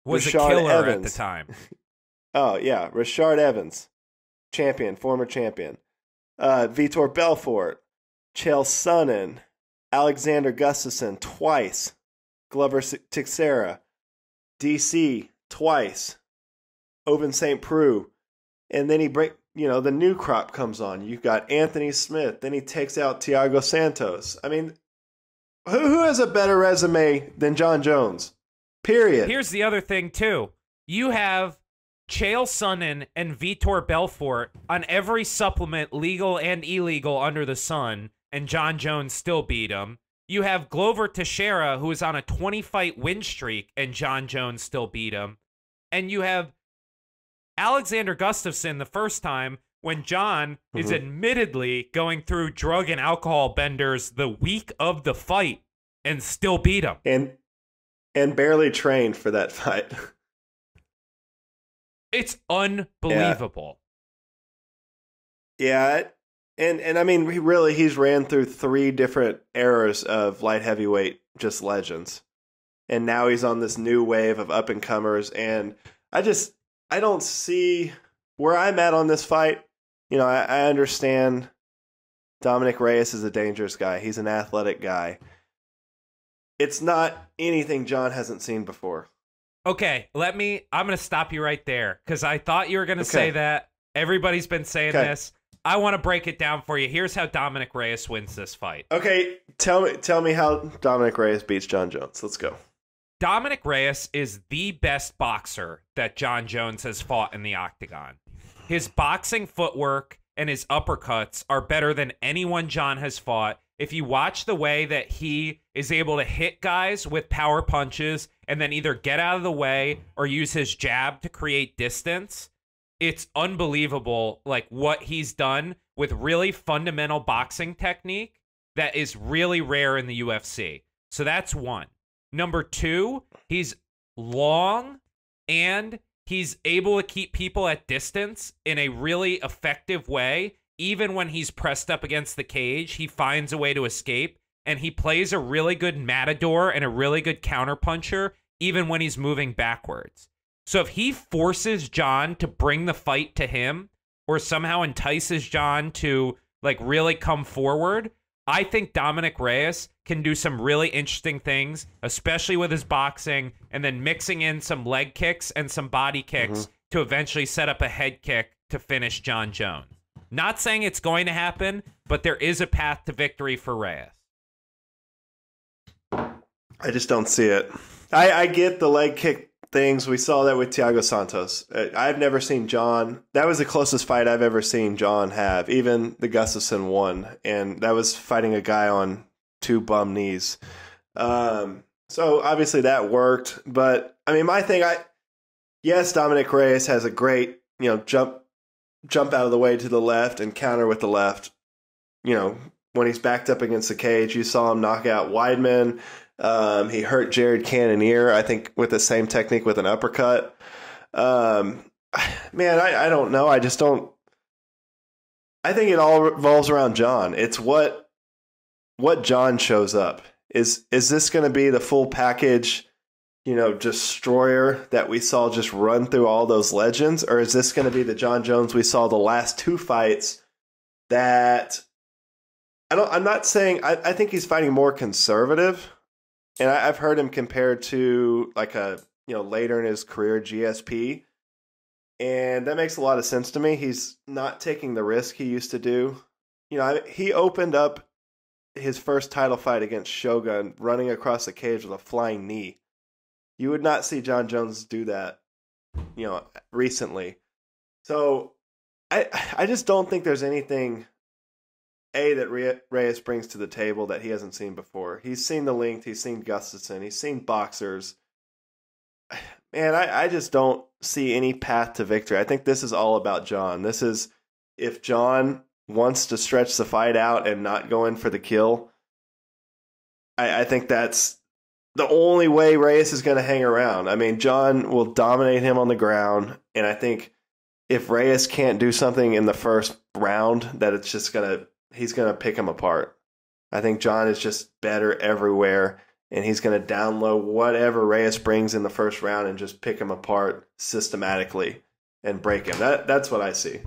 was a Rashad killer at the time. Oh yeah, Rashad Evans, champion, former champion. Uh, Vitor Belfort, Chael Sonnen, Alexander Gustafsson twice, Glover Teixeira, DC twice, Ovince St. Preux, and then he break. You know the new crop comes on. You've got Anthony Smith. Then he takes out Thiago Santos. I mean, who has a better resume than Jon Jones? Period. Here's the other thing too. You have Chael Sonnen and Vitor Belfort on every supplement, legal and illegal, under the sun, and Jon Jones still beat him. You have Glover Teixeira, who is on a 20 fight win streak, and Jon Jones still beat him. And you have Alexander Gustafsson the first time when John is Mhm. admittedly going through drug and alcohol benders the week of the fight and still beat him. and and barely trained for that fight. It's unbelievable. Yeah, and and I mean, he really he's ran through three different eras of light heavyweight just legends, and now he's on this new wave of up and comers. And I just I don't see where I'm at on this fight. You know, I, I understand Dominic Reyes is a dangerous guy. He's an athletic guy. It's not anything John hasn't seen before. Okay, let me. I'm going to stop you right there because I thought you were going to Okay. say that. Everybody's been saying Okay. this. I want to break it down for you. Here's how Dominic Reyes wins this fight. Okay, tell me tell me how Dominic Reyes beats Jon Jones. Let's go. Dominic Reyes is the best boxer that Jon Jones has fought in the octagon. His boxing footwork and his uppercuts are better than anyone John has fought. If you watch the way that he is able to hit guys with power punches and then either get out of the way or use his jab to create distance, it's unbelievable like what he's done with really fundamental boxing technique that is really rare in the UFC. So that's one. Number two, he's long and he's able to keep people at distance in a really effective way. Even when he's pressed up against the cage, he finds a way to escape and he plays a really good matador and a really good counterpuncher, even when he's moving backwards. So if he forces John to bring the fight to him or somehow entices John to like really come forward, I think Dominic Reyes can do some really interesting things, especially with his boxing and then mixing in some leg kicks and some body kicks mm-hmm. to eventually set up a head kick to finish Jon Jones. Not saying it's going to happen, but there is a path to victory for Reyes. I just don't see it. I, I get the leg kick things. We saw that with Thiago Santos. Uh, I've never seen John. That was the closest fight I've ever seen John have. Even the Gustafsson one, and that was fighting a guy on two bum knees. Um, so obviously that worked. But I mean, my thing, I yes, Dominic Reyes has a great you know jump jump out of the way to the left and counter with the left. You know when he's backed up against the cage, you saw him knock out Weidman. Um, he hurt Jared Cannonier, I think, with the same technique with an uppercut. Um, man, I, I don't know. I just don't. I think it all revolves around John. It's what what John shows up. Is is this going to be the full package, you know, destroyer that we saw just run through all those legends, or is this going to be the Jon Jones we saw the last two fights that I don't. I'm not saying. I, I think he's fighting more conservative, and I, I've heard him compared to like a you know later in his career GSP, and that makes a lot of sense to me. He's not taking the risk he used to do. You know, I, he opened up his first title fight against Shogun, running across the cage with a flying knee. You would not see Jon Jones do that, you know, recently. So, I I just don't think there's anything a that Re- Reyes brings to the table that he hasn't seen before. He's seen the length, he's seen Gustafsson, he's seen boxers. Man, I, I just don't see any path to victory. I think this is all about John. This is if John wants to stretch the fight out and not go in for the kill. I, I think that's the only way Reyes is going to hang around. I mean, John will dominate him on the ground, and I think if Reyes can't do something in the first round, that it's just gonna he's gonna pick him apart. I think John is just better everywhere, and he's gonna download whatever Reyes brings in the first round and just pick him apart systematically and break him. That that's what I see.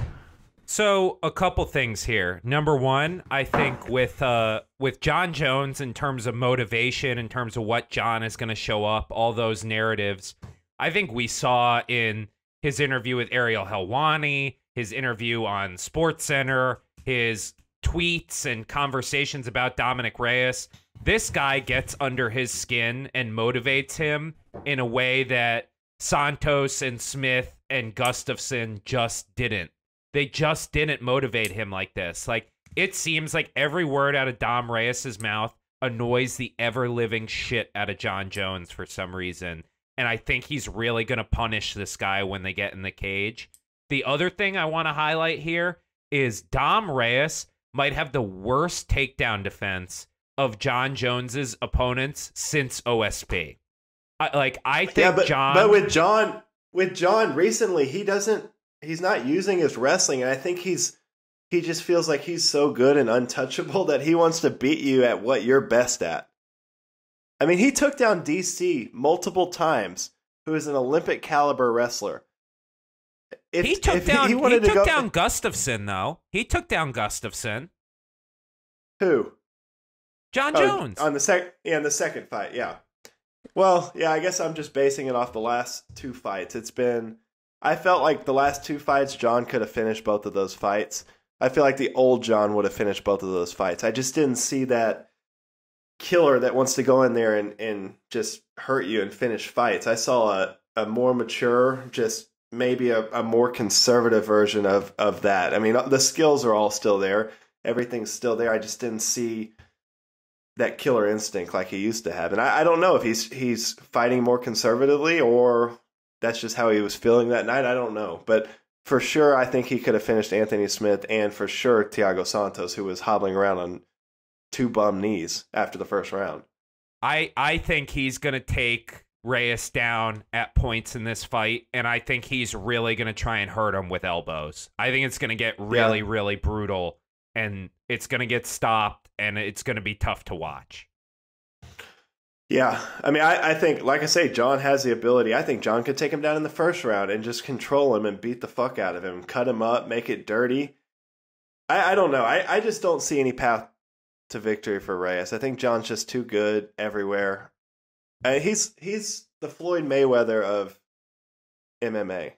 So a couple things here. Number one, I think with uh with Jon Jones in terms of motivation, in terms of what John is going to show up, all those narratives, I think we saw in his interview with Ariel Helwani, his interview on Sports Center, his tweets and conversations about Dominic Reyes. This guy gets under his skin and motivates him in a way that Santos and Smith and Gustafsson just didn't they just didn't motivate him like this. Like it seems like every word out of Dom Reyes's mouth annoys the ever living shit out of Jon Jones for some reason. And I think he's really going to punish this guy when they get in the cage. The other thing I want to highlight here is Dom Reyes might have the worst takedown defense of Jon Jones's opponents since OSP. I, like I think yeah, but John. but with John, with John recently, he doesn't. He's not using his wrestling, and I think he's he just feels like he's so good and untouchable that he wants to beat you at what you're best at. I mean, he took down DC multiple times, who is an Olympic caliber wrestler. If, he took down he, he, took go, down Gustafsson though. He took down Gustafsson. Who? Jon oh, Jones. On the sec yeah, in the second fight, yeah. Well, yeah, I guess I'm just basing it off the last two fights. It's been I felt like the last two fights John could have finished both of those fights. I feel like the old John would have finished both of those fights. I just didn't see that killer that wants to go in there and, and just hurt you and finish fights. I saw a, a more mature, just maybe a, a more conservative version of, of that. I mean, the skills are all still there. Everything's still there. I just didn't see that killer instinct like he used to have. And I, I don't know if he's he's fighting more conservatively or that's just how he was feeling that night. I don't know. But for sure, I think he could have finished Anthony Smith and for sure Thiago Santos, who was hobbling around on two bum knees after the first round. I I think he's gonna take Reyes down at points in this fight, and I think he's really gonna try and hurt him with elbows. I think it's gonna get really, yeah. really brutal, and it's gonna get stopped, and it's gonna be tough to watch. Yeah, I mean, I, I think, like I say, John has the ability. I think John could take him down in the first round and just control him and beat the fuck out of him, cut him up, make it dirty. I, I don't know. I, I just don't see any path to victory for Reyes. I think John's just too good everywhere. I he's he's the Floyd Mayweather of MMA.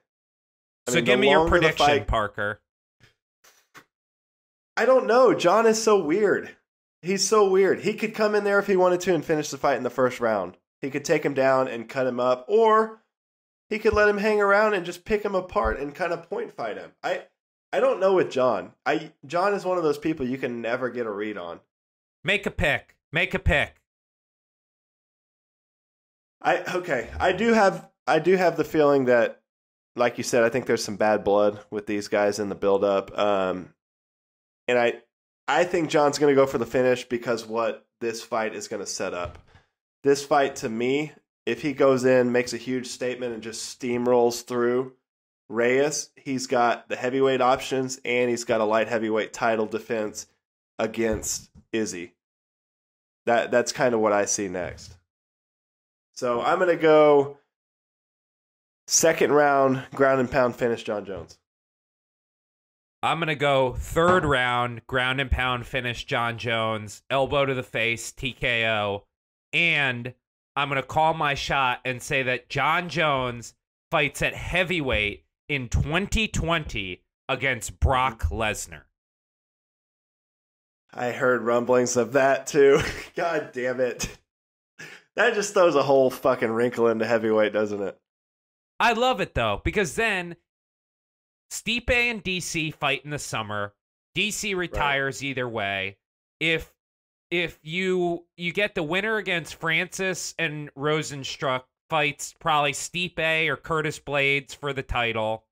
I so mean, give me your prediction, fight, Parker. I don't know. John is so weird. He's so weird. He could come in there if he wanted to and finish the fight in the first round. He could take him down and cut him up, or he could let him hang around and just pick him apart and kind of point fight him. I I don't know with John. I John is one of those people you can never get a read on. Make a pick. Make a pick. I okay. I do have I do have the feeling that like you said, I think there's some bad blood with these guys in the build up. Um and I I think John's going to go for the finish because what this fight is going to set up. This fight, to me, if he goes in, makes a huge statement, and just steamrolls through Reyes, he's got the heavyweight options and he's got a light heavyweight title defense against Izzy. That that's kind of what I see next. So I'm going to go second round ground and pound finish Jon Jones. I'm going to go third round, ground and pound finish Jon Jones, elbow to the face, TKO. And I'm going to call my shot and say that Jon Jones fights at heavyweight in 2020 against Brock mm-hmm. Lesnar. I heard rumblings of that too. God damn it. That just throws a whole fucking wrinkle into heavyweight, doesn't it? I love it though, because then Stipe and DC fight in the summer. DC retires right. either way. If if you you get the winner against Francis and Rozenstruik fights probably Stipe or Curtis Blaydes for the title.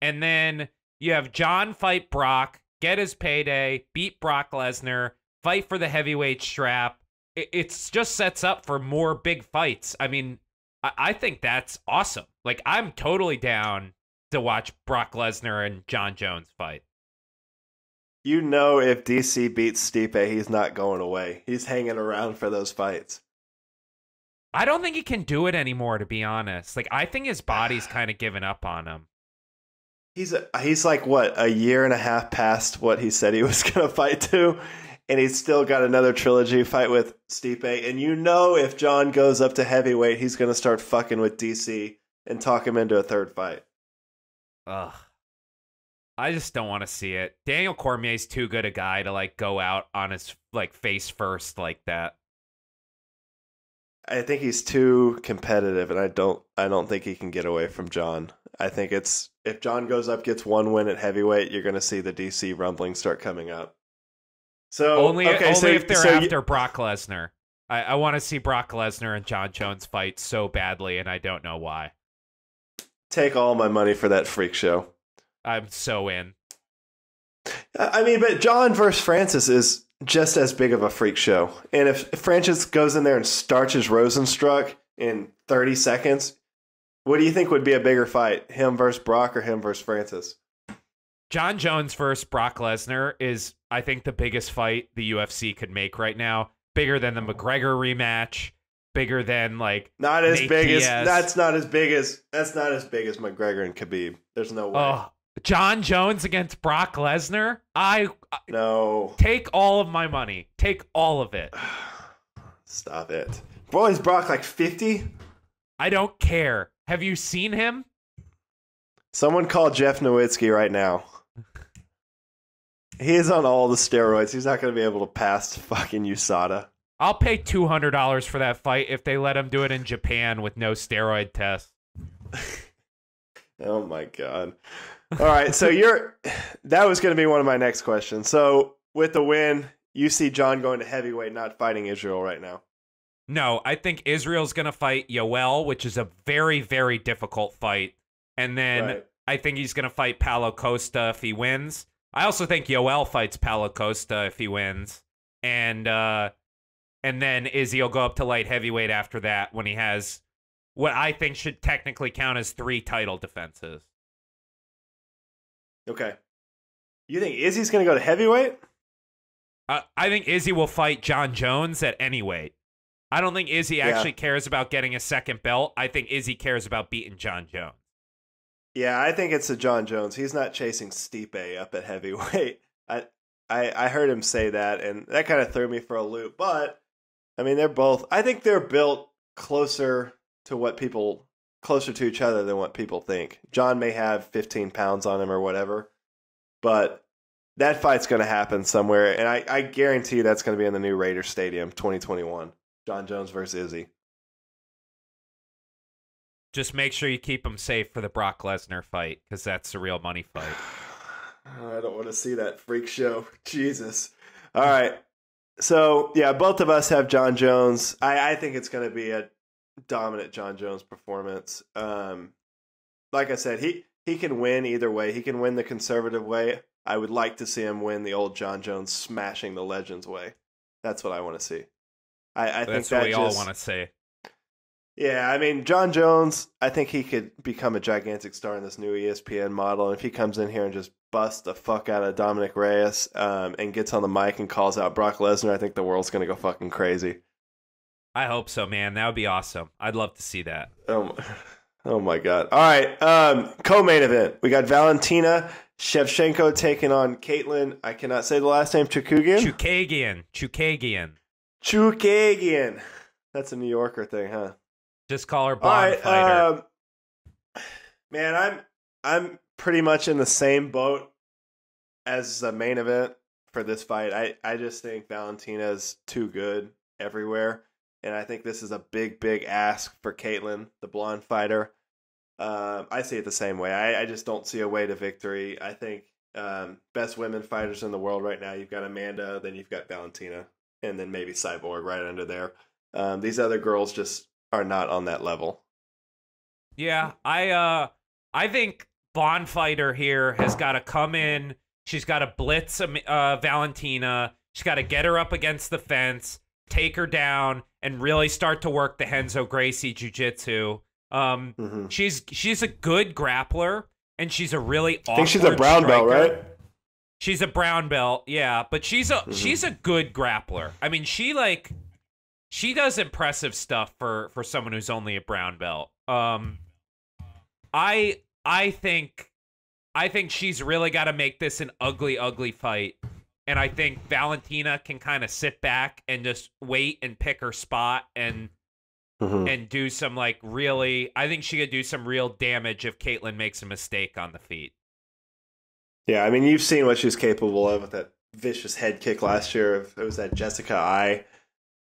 And then you have John fight Brock, get his payday, beat Brock Lesnar, fight for the heavyweight strap. It it's just sets up for more big fights. I mean, I, I think that's awesome. Like I'm totally down to watch Brock Lesnar and Jon Jones fight. You know, if DC beats Stipe, he's not going away. He's hanging around for those fights. I don't think he can do it anymore, to be honest. Like, I think his body's kind of given up on him. He's a, he's like what a year and a half past what he said he was going to fight to, and he's still got another trilogy fight with Stipe. And you know, if John goes up to heavyweight, he's going to start fucking with DC and talk him into a third fight. Ugh. I just don't want to see it. Daniel Cormier's too good a guy to like go out on his like face first like that. I think he's too competitive and I don't I don't think he can get away from John. I think it's if John goes up gets one win at heavyweight, you're going to see the DC rumbling start coming up. So only okay, only so, if they're so after you, Brock Lesnar. I, I want to see Brock Lesnar and Jon Jones fight so badly, and I don't know why. Take all my money for that freak show. I'm so in. I mean, but John versus Francis is just as big of a freak show. And if Francis goes in there and starches Rozenstruik in 30 seconds. What do you think would be a bigger fight, him versus Brock or him versus Francis? Jon Jones versus Brock Lesnar is, I think, the biggest fight the UFC could make right now. Bigger than the McGregor rematch. Bigger than like not as Nate big Diaz. as that's not as big as that's not as big as McGregor and Khabib. There's no way. oh Jon Jones against Brock Lesnar. I, no, take all of my money. Take all of it. stop it. Boy, is Brock like 50? I don't care. Have you seen him? Someone call Jeff Novitzky right now. He is on all the steroids. He's not going to be able to pass fucking USADA. I'll pay two hundred dollars for that fight if they let him do it in Japan with no steroid test. Oh my god. All right, so you're that was going to be one of my next questions. So, with the win, you see John going to heavyweight not fighting Israel right now. No, I think Israel's gonna fight Yoel, which is a very, very difficult fight. And then Right. I think he's gonna fight Paulo Costa if he wins. I also think Yoel fights Paulo Costa if he wins. And uh and then Izzy will go up to light heavyweight after that when he has what I think should technically count as three title defenses. Okay. You think Izzy's going to go to heavyweight? Uh, I think Izzy will fight Jon Jones at any weight. I don't think Izzy Yeah. actually cares about getting a second belt. I think Izzy cares about beating Jon Jones. Yeah, I think it's a Jon Jones. He's not chasing Stipe up at heavyweight. I, I I heard him say that, and that kind of threw me for a loop. But I mean, they're both. I think they're built closer to what people closer to each other than what people think. John may have 15 pounds on him or whatever, but that fight's going to happen somewhere, and I, I guarantee that's going to be in the new Raider Stadium, 2021. Jon Jones versus Izzy. Just make sure you keep him safe for the Brock Lesnar fight because that's the real money fight. I don't want to see that freak show. Jesus. All right. So, yeah, both of us have Jon Jones. I, I think it's going to be a dominant Jon Jones performance. Um, like I said, he, he can win either way. He can win the conservative way. I would like to see him win the old Jon Jones smashing the legends way. That's what I want to see. I, I think That's that what we all want to say. Yeah, I mean, Jon Jones, I think he could become a gigantic star in this new ESPN model. And if he comes in here and just busts the fuck out of Dominic Reyes um, and gets on the mic and calls out Brock Lesnar, I think the world's going to go fucking crazy. I hope so, man. That would be awesome. I'd love to see that. Oh, my- oh my God. All right. Um, Co main event. We got Valentina Shevchenko taking on Caitlin. I cannot say the last name, Chukugian. Chookagian. Chookagian. Chookagian. That's a New Yorker thing, huh? Just call her blonde right, fighter. um, man, I'm I'm pretty much in the same boat as the main event for this fight. I I just think Valentina's too good everywhere, and I think this is a big big ask for Caitlyn, the blonde fighter. Um, I see it the same way. I, I just don't see a way to victory. I think um, best women fighters in the world right now. You've got Amanda, then you've got Valentina, and then maybe Cyborg right under there. Um, these other girls just are not on that level. Yeah, I uh I think Blonde Fighter here has got to come in. She's got to blitz uh, Valentina. She's got to get her up against the fence, take her down, and really start to work the Renzo Gracie jiu-jitsu. Um, hmm she's she's a good grappler, and she's a really. I think she's a brown belt, right? She's a brown belt, yeah, but she's a Mhm. she's a good grappler. I mean, she like she does impressive stuff for for someone who's only a brown belt. Um I I think I think she's really got to make this an ugly ugly fight. And I think Valentina can kind of sit back and just wait and pick her spot and Mhm. and do some like really I think she could do some real damage if Caitlyn makes a mistake on the feet. Yeah, I mean, you've seen what she's capable of with that vicious head kick last year. Of, it was that Jessica Eye.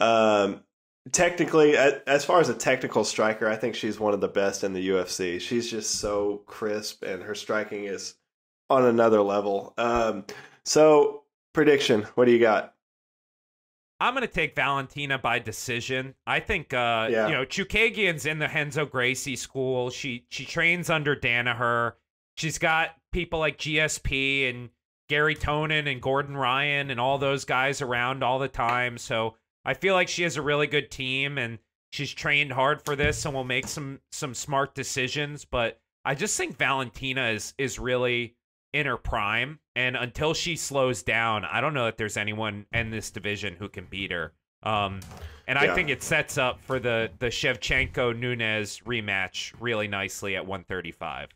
Um, technically, as far as a technical striker, I think she's one of the best in the UFC. She's just so crisp, and her striking is on another level. Um, so, prediction: What do you got? I'm gonna take Valentina by decision. I think uh Yeah. you know Chookagian's in the Renzo Gracie school. She she trains under Danaher. She's got people like GSP and Garry Tonon and Gordon Ryan and all those guys around all the time. So I feel like she has a really good team and she's trained hard for this and will make some some smart decisions. But I just think Valentina is is really in her prime, and until she slows down, I don't know if there's anyone in this division who can beat her. Um, and I think it sets up for the the Shevchenko Nunes rematch really nicely at 135.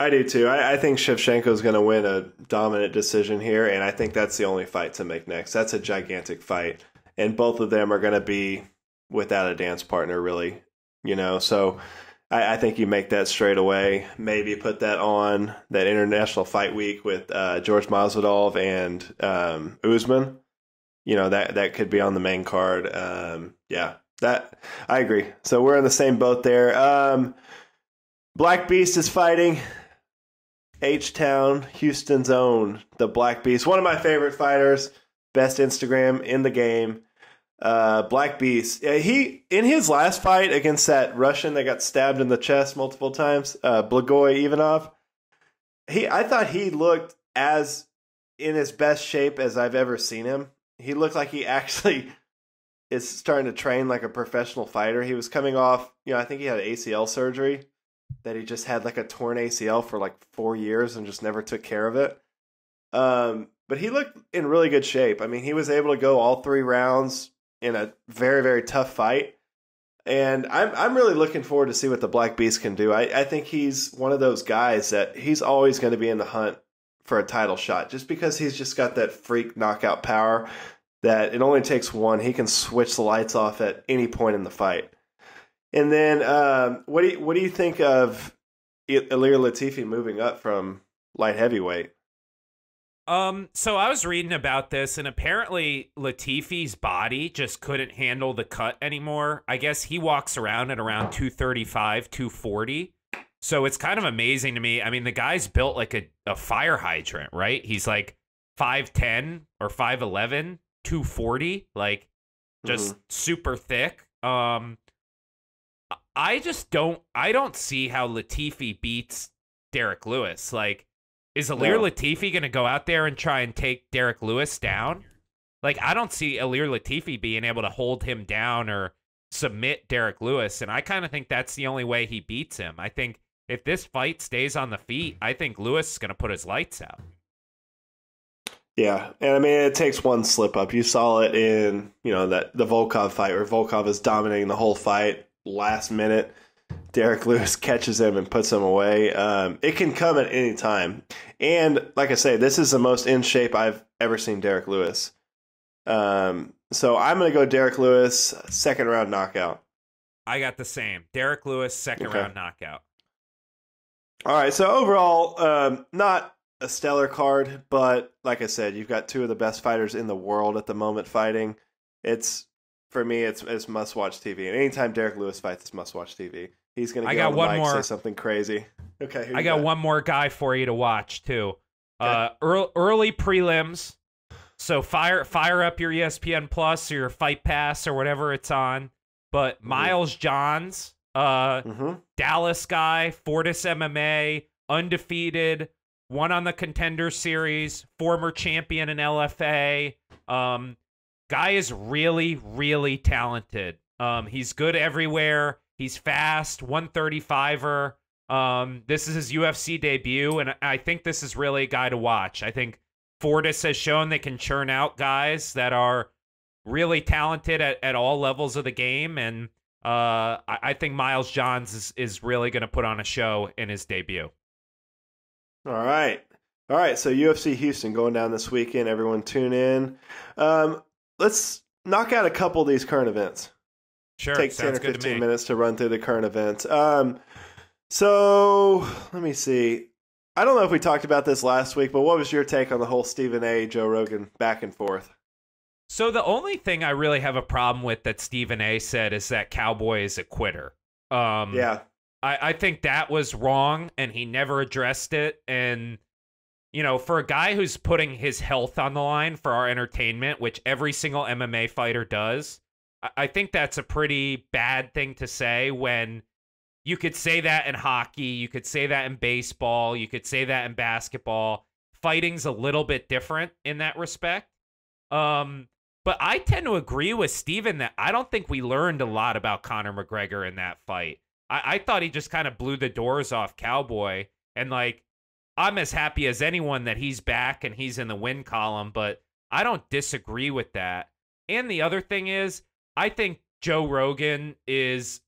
I do too. I, I think Shevchenko is going to win a dominant decision here, and I think that's the only fight to make next. That's a gigantic fight, and both of them are going to be without a dance partner, really. You know, so I, I think you make that straight away. Maybe put that on that international fight week with uh, George Masvidal and um, Usman. You know that that could be on the main card. Um, yeah, that I agree. So we're in the same boat there. Um, Black Beast is fighting. H Town, Houston's own, the Black Beast. One of my favorite fighters, best Instagram in the game. Uh, Black Beast. Yeah, he in his last fight against that Russian that got stabbed in the chest multiple times, uh, Blagoy Ivanov. He, I thought he looked as in his best shape as I've ever seen him. He looked like he actually is starting to train like a professional fighter. He was coming off, you know, I think he had ACL surgery that he just had like a torn ACL for like four years and just never took care of it. Um, but he looked in really good shape. I mean, he was able to go all three rounds in a very very tough fight, and I'm I'm really looking forward to see what the Black Beast can do. I, I think he's one of those guys that he's always going to be in the hunt for a title shot, just because he's just got that freak knockout power that it only takes one. He can switch the lights off at any point in the fight. And then, um, what do you what do you think of Ilir Latifi moving up from light heavyweight? Um, so I was reading about this, and apparently Latifi's body just couldn't handle the cut anymore. I guess he walks around at around 235, 240. So it's kind of amazing to me. I mean, the guy's built like a, a fire hydrant, right? He's like 5'10 or 5'11, 240, like just super thick. Um I just don't I don't see how Latifi beats Derrick Lewis. Like is Ilir No. Latifi going to go out there and try and take Derrick Lewis down? Like I don't see Ilir Latifi being able to hold him down or submit Derrick Lewis and I kind of think that's the only way he beats him. I think if this fight stays on the feet, I think Lewis is going to put his lights out. Yeah, and I mean it takes one slip up. You saw it in you know that the Volkov fight where Volkov is dominating the whole fight. Last minute, Derrick Lewis catches him and puts him away. Um, it can come at any time, and like I say, this is the most in shape I've ever seen Derrick Lewis. Um, so I'm going to go Derrick Lewis second round knockout. I got the same. Derrick Lewis second Okay. round knockout. All right. So overall, um, not a stellar card, but like I said, you've got two of the best fighters in the world at the moment fighting. It's for me, it's it's must watch TV. And anytime Derrick Lewis fights, it's must watch TV. He's gonna I got on one mic, more. say something crazy. Okay, I got one more guy for you to watch too. Uh, early, early prelims. So fire fire up your ESPN Plus or your Fight Pass or whatever it's on. But Miles Johns, uh, Mm-hmm. Dallas guy, Fortis MMA, undefeated, won on the Contender Series, former champion in LFA. Um, guy is really, really talented. Um, he's good everywhere. He's fast, 135er. Um, this is his UFC debut, and I think this is really a guy to watch. I think Fortis has shown they can churn out guys that are really talented at, at all levels of the game, and uh, I, I think Miles Johns is, is really going to put on a show in his debut. All right. All right. So UFC Houston going down this weekend. Everyone tune in. Um, let's knock out a couple of these current events. Sure, Take 10 or good to 15 minutes to run through the current events. Um, so let me see. I don't know if we talked about this last week, but what was your take on the whole Stephen A. Joe Rogan back and forth? So the only thing I really have a problem with that Stephen A. said is that Cowboy is a quitter. Um, Yeah. I, I think that was wrong, and he never addressed it. And you know, for a guy who's putting his health on the line for our entertainment, which every single MMA fighter does, I, think that's a pretty bad thing to say. When you could say that in hockey, you could say that in baseball, you could say that in basketball. Fighting's a little bit different in that respect. Um, But I tend to agree with Stephen that I don't think we learned a lot about Conor McGregor in that fight. I, I thought he just kind of blew the doors off Cowboy. And like, I'm as happy as anyone that he's back and he's in the win column, but I don't disagree with that. And the other thing is, I think Joe Rogan is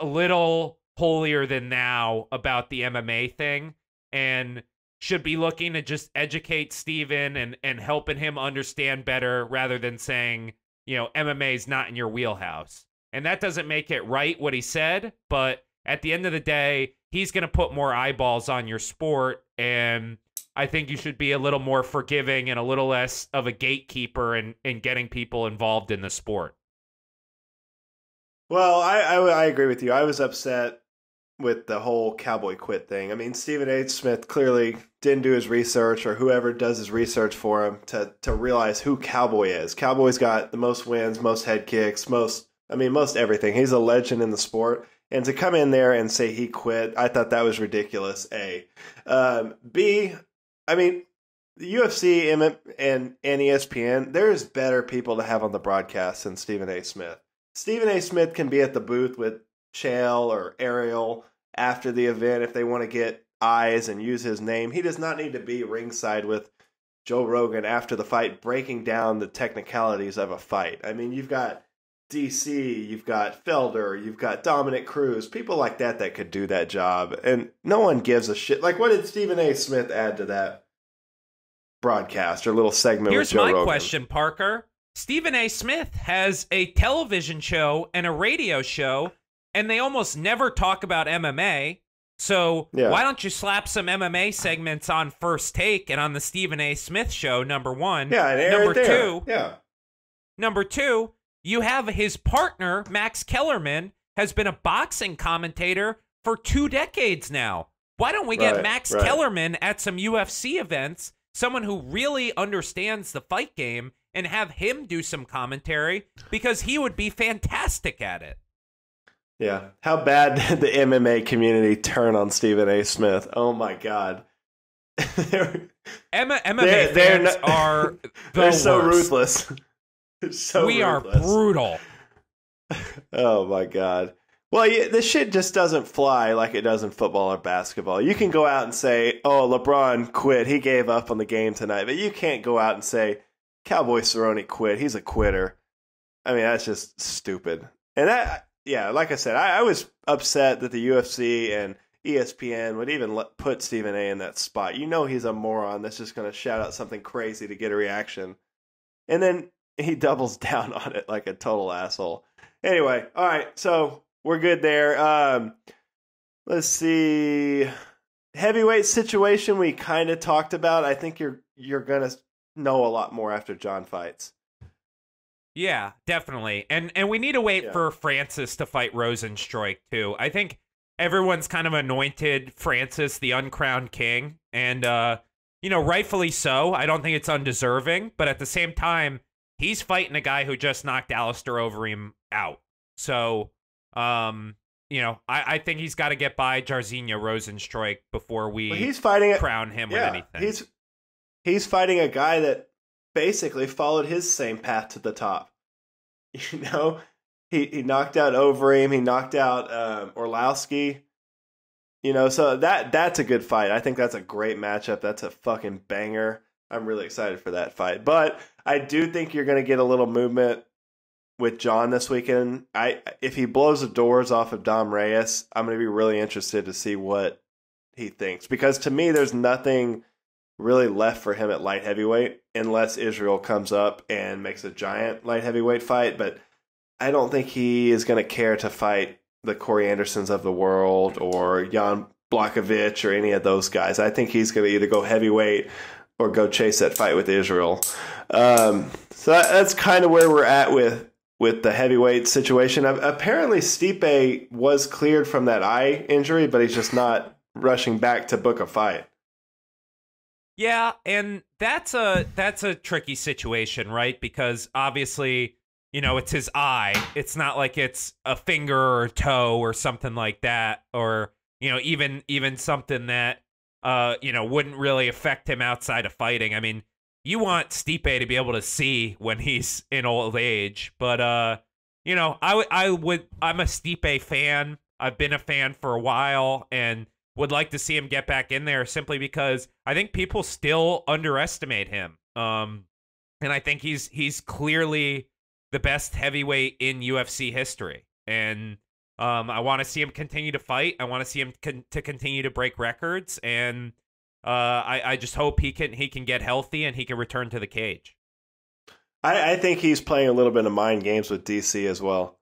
a little holier than thou about the MMA thing and should be looking to just educate Stephen and, and helping him understand better rather than saying, you know, MMA is not in your wheelhouse. And that doesn't make it right what he said, but at the end of the day, he's going to put more eyeballs on your sport. And I think you should be a little more forgiving and a little less of a gatekeeper in, in getting people involved in the sport. Well, I, I, I agree with you. I was upset with the whole cowboy quit thing. I mean, Stephen A. Smith clearly didn't do his research, or whoever does his research for him, to to realize who Cowboy is. Cowboy's got the most wins, most head kicks, most I mean, most everything. He's a legend in the sport. And to come in there and say he quit, I thought that was ridiculous. A, um, B. I mean, the UFC and, and ESPN. There's better people to have on the broadcast than Stephen A. Smith. Stephen A. Smith can be at the booth with Chael or Ariel after the event if they want to get eyes and use his name. He does not need to be ringside with Joe Rogan after the fight, breaking down the technicalities of a fight. I mean, you've got DC, you've got Felder, you've got Dominick Cruz, people like that that could do that job, and no one gives a shit. Like, what did Stephen A. Smith add to that broadcast or little segment? Here's my Rogan? question, Parker. Stephen A. Smith has a television show and a radio show, and they almost never talk about MMA. So yeah. why don't you slap some MMA segments on First Take and on the Stephen A. Smith show? Number one. Yeah. number right two. Yeah. Number two you have his partner, Max Kellerman, has been a boxing commentator for two decades now. Why don't we get right, Max right. Kellerman at some UFC events, someone who really understands the fight game, and have him do some commentary because he would be fantastic at it. Yeah. How bad did the MMA community turn on Stephen A. Smith? Oh my God. Emma, MMA they're, they're fans not, are the they're so ruthless. so we ruthless. are brutal. oh my god. Well, yeah, this shit just doesn't fly like it does in football or basketball. You can go out and say, "Oh, LeBron quit. He gave up on the game tonight," but you can't go out and say, "Cowboy Cerrone quit. He's a quitter." I mean, that's just stupid. And that, yeah, like I said, I, I was upset that the UFC and ESPN would even let, put Stephen A. in that spot. You know, he's a moron that's just going to shout out something crazy to get a reaction. And then he doubles down on it like a total asshole. Anyway, all right, so we're good there. Um, let's see, heavyweight situation we kind of talked about. I think you're you're gonna know a lot more after Jon fights. Yeah, definitely, and and we need to wait yeah. for Francis to fight Rozenstruik too. I think everyone's kind of anointed Francis the uncrowned king, and uh, you know, rightfully so. I don't think it's undeserving, but at the same time he's fighting a guy who just knocked Alistair Overeem out. So, um, you know, I, I think he's got to get by Jairzinho Rozenstruik before we well, he's fighting crown him yeah, with anything. He's he's fighting a guy that basically followed his same path to the top. You know, he he knocked out Overeem, he knocked out um, Arlovski. You know, so that that's a good fight. I think that's a great matchup. That's a fucking banger. I'm really excited for that fight. But I do think you're going to get a little movement with Jon this weekend. I if he blows the doors off of Dom Reyes, I'm going to be really interested to see what he thinks because to me there's nothing really left for him at light heavyweight unless Israel comes up and makes a giant light heavyweight fight, but I don't think he is going to care to fight the Corey Andersons of the world or Jan Blachowicz or any of those guys. I think he's going to either go heavyweight or go chase that fight with Israel. Um, so that, that's kind of where we're at with with the heavyweight situation. Apparently, Stipe was cleared from that eye injury, but he's just not rushing back to book a fight. Yeah, and that's a that's a tricky situation, right? Because obviously, you know, it's his eye. It's not like it's a finger or toe or something like that, or you know, even even something that uh, you know, wouldn't really affect him outside of fighting. I mean, you want Stipe to be able to see when he's in old age. But uh, you know, I would I would I'm a Stipe fan. I've been a fan for a while and would like to see him get back in there simply because I think people still underestimate him. Um, and I think he's he's clearly the best heavyweight in UFC history. And um, I want to see him continue to fight. I want to see him con- to continue to break records, and uh, I, I just hope he can he can get healthy and he can return to the cage. I, I think he's playing a little bit of mind games with DC as well.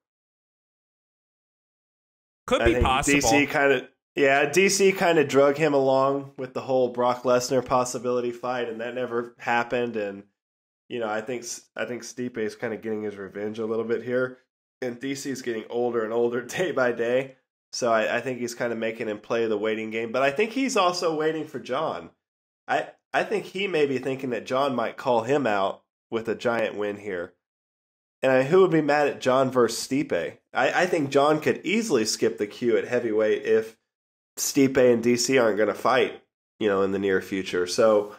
Could be possible. DC kind of yeah, DC kind of drug him along with the whole Brock Lesnar possibility fight, and that never happened. And you know, I think I think Stipe is kind of getting his revenge a little bit here, and DC is getting older and older day by day. So I, I think he's kind of making him play the waiting game. But I think he's also waiting for Jon. I I think he may be thinking that Jon might call him out with a giant win here. And I, who would be mad at Jon versus Stipe? I, I think Jon could easily skip the queue at heavyweight if Stipe and DC aren't going to fight, you know, in the near future. So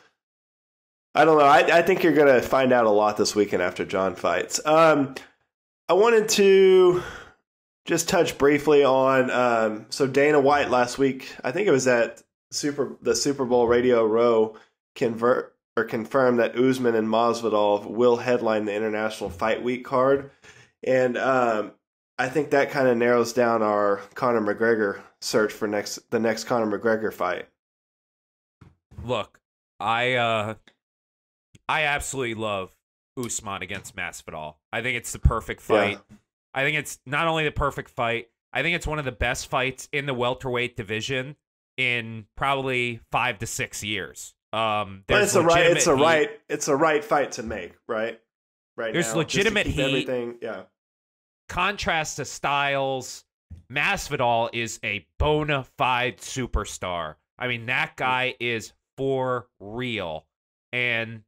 I don't know. I, I think you're going to find out a lot this weekend after Jon fights. Um, I wanted to just touch briefly on um, so Dana White last week. I think it was at Super the Super Bowl Radio Row convert or confirmed that Usman and Masvidal will headline the International Fight Week card, and um, I think that kind of narrows down our Conor McGregor search for next the next Conor McGregor fight. Look, I uh I absolutely love Usman against Masvidal. I think it's the perfect fight. Yeah. I think it's not only the perfect fight, I think it's one of the best fights in the welterweight division in probably 5 to 6 years. Um but it's a right it's a heat. right it's a right fight to make, right? Right There's now, legitimate heat. Everything, yeah. Contrast to styles, Masvidal is a bona fide superstar. I mean, that guy is for real. And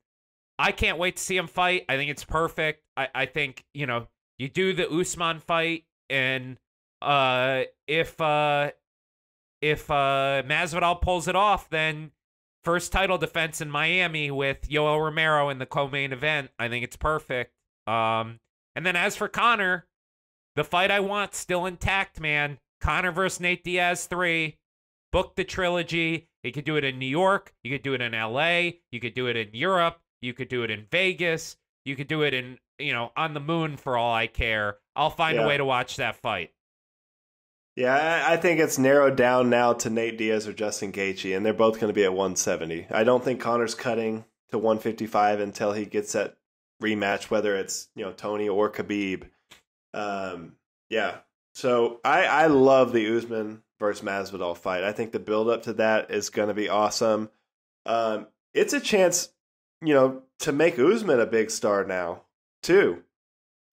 I can't wait to see him fight. I think it's perfect. I, I think, you know, you do the Usman fight and uh if uh if uh Masvidal pulls it off, then first title defense in Miami with Yoel Romero in the co-main event. I think it's perfect. Um and then as for Conor, the fight I want still intact, man. Conor versus Nate Diaz 3. Book the trilogy. You could do it in New York. You could do it in LA. You could do it in Europe. You could do it in Vegas. You could do it in, you know, on the moon for all I care. I'll find yeah. a way to watch that fight. Yeah, I think it's narrowed down now to Nate Diaz or Justin Gaethje, and they're both going to be at 170. I don't think Conor's cutting to 155 until he gets that rematch, whether it's you know Tony or Khabib. Um, yeah. So I I love the Usman versus Masvidal fight. I think the build up to that is going to be awesome. Um, it's a chance, you know, to make Usman a big star now too.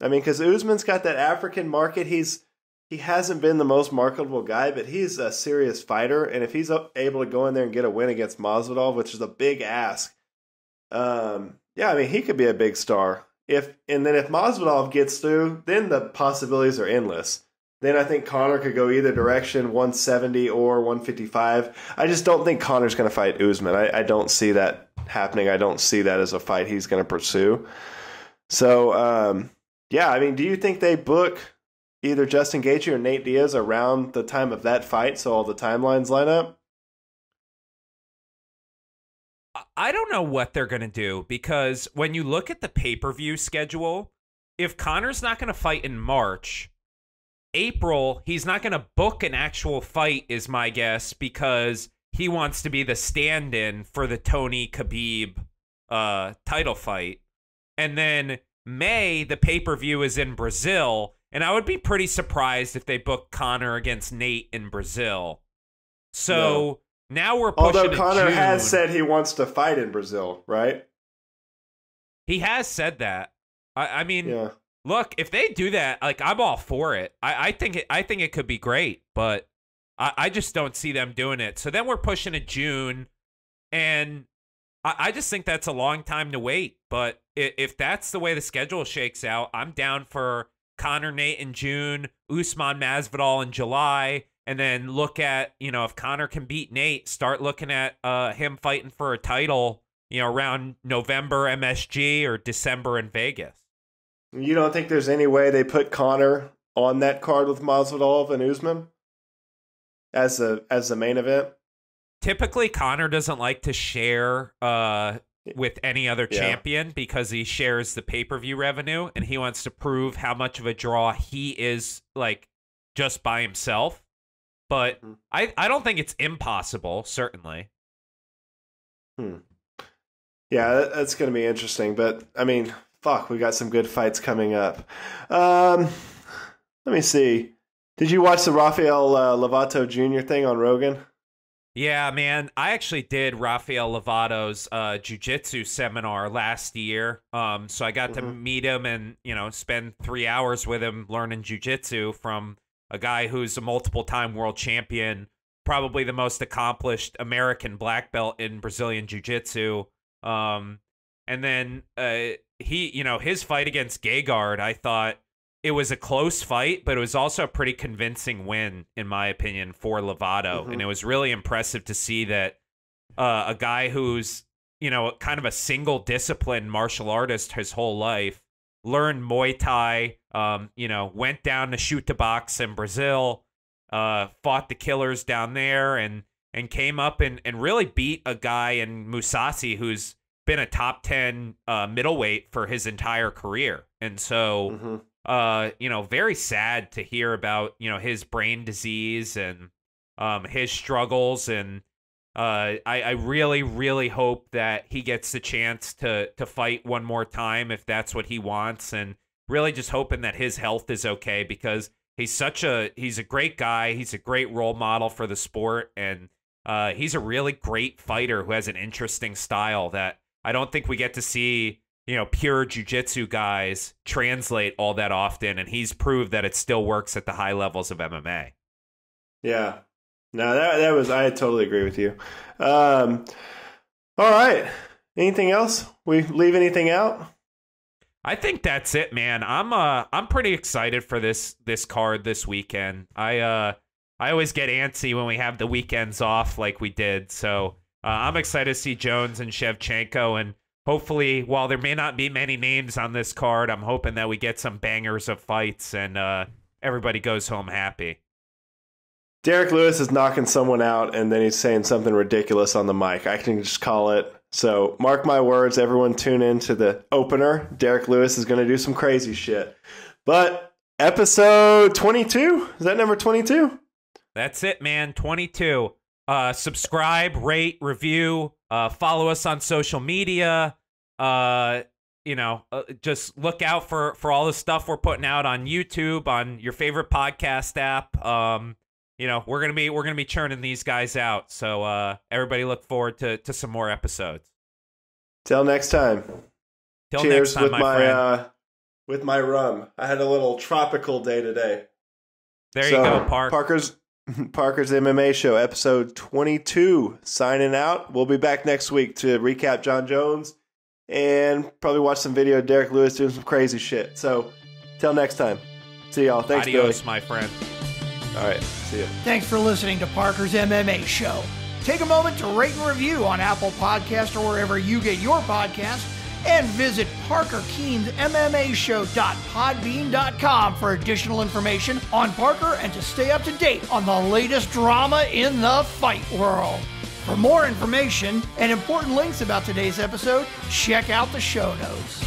I mean, because Usman's got that African market. He's he hasn't been the most marketable guy, but he's a serious fighter. And if he's able to go in there and get a win against Masvidal, which is a big ask, um, yeah, I mean, he could be a big star. If and then if Masvidal gets through, then the possibilities are endless. Then I think Conor could go either direction, 170 or 155. I just don't think Conor's going to fight Usman. I, I, don't see that happening. I don't see that as a fight he's going to pursue. So, um, yeah, I mean, do you think they book either Justin Gaethje or Nate Diaz around the time of that fight so all the timelines line up? I don't know what they're going to do because when you look at the pay per view schedule, if Conor's not going to fight in March, April, he's not going to book an actual fight, is my guess, because he wants to be the stand in for the Tony Khabib uh, title fight. And then May, the pay per view is in Brazil. And I would be pretty surprised if they book Conor against Nate in Brazil. So. No now we're pushing it. although Conor has said he wants to fight in Brazil, right? He has said that. I, I mean, yeah. look, if they do that, like I'm all for it. I, I think it, I think it could be great, but I, I just don't see them doing it. So then we're pushing to June, and I, I just think that's a long time to wait. But if, if that's the way the schedule shakes out, I'm down for Conor Nate in June, Usman Masvidal in July, and then look at you know if Conor can beat Nate, start looking at uh, him fighting for a title you know, around November MSG or December in Vegas. You don't think there's any way they put Conor on that card with Masvidal and Usman as the as the main event? Typically, Conor doesn't like to share uh, with any other Yeah. champion because he shares the pay per view revenue, and he wants to prove how much of a draw he is, like just by himself. But Mhm. I, I don't think it's impossible. Certainly, Yeah, that's going to be interesting. But I mean, fuck, we got some good fights coming up. Um, let me see. Did you watch the Rafael uh, Lovato Jr. thing on Rogan? Yeah, man. I actually did Rafael Lovato's uh, jujitsu seminar last year. Um, so I got to Mhm. meet him and you know spend three hours with him learning jujitsu from a guy who's a multiple-time world champion, probably the most accomplished American black belt in Brazilian jiu-jitsu. Um, and then uh, he, you know, his fight against Gegard, I thought it was a close fight, but it was also a pretty convincing win, in my opinion, for Lovato. Mhm. And it was really impressive to see that uh, a guy who's, you know, kind of a single discipline martial artist his whole life, learned Muay Thai, um, you know, went down to shoot the box in Brazil, uh, fought the killers down there, and and came up and, and really beat a guy in Mousasi who's been a top 10 uh, middleweight for his entire career. And so, hmm uh, you know, very sad to hear about, you know, his brain disease and um, his struggles. And uh, I, I really, really hope that he gets the chance to to fight one more time if that's what he wants. And really just hoping that his health is okay because he's such a he's a great guy. He's a great role model for the sport, and uh, he's a really great fighter who has an interesting style that I don't think we get to see you know, pure jujitsu guys translate all that often, and he's proved that it still works at the high levels of MMA. Yeah. No, that that was I totally agree with you. Um, all right. Anything else? We leave anything out? I think that's it, man. I'm uh I'm pretty excited for this this card this weekend. I uh I always get antsy when we have the weekends off like we did. So uh, I'm excited to see Jones and Shevchenko and hopefully while there may not be many names on this card, I'm hoping that we get some bangers of fights and uh everybody goes home happy. Derrick Lewis is knocking someone out and then he's saying something ridiculous on the mic. I can just call it. So mark my words, everyone tune in to the opener. Derrick Lewis is going to do some crazy shit. But episode 22, is that number 22? That's it, man. 22. Uh, subscribe, rate, review, uh, follow us on social media. Uh, you know, uh, just look out for for all the stuff we're putting out on YouTube, on your favorite podcast app. Um, you know, we're gonna be we're gonna be churning these guys out. So uh, everybody look forward to to some more episodes. Till next time. Till Cheers next time, with my, my, uh with my rum. I had a little tropical day today. there So, you go, Park. Parker's Parker's MMA show, episode 22. Signing out. We'll be back next week to recap Jon Jones and probably watch some video of Derrick Lewis doing some crazy shit. So, till next time. See y'all. Thanks, Adios, my friend. All right. See ya. Thanks for listening to Parker's MMA Show. Take a moment to rate and review on Apple Podcast or wherever you get your podcast, and visit parkerkeensmmashow.podbean.com for additional information on Parker and to stay up to date on the latest drama in the fight world. For more information and important links about today's episode, check out the show notes.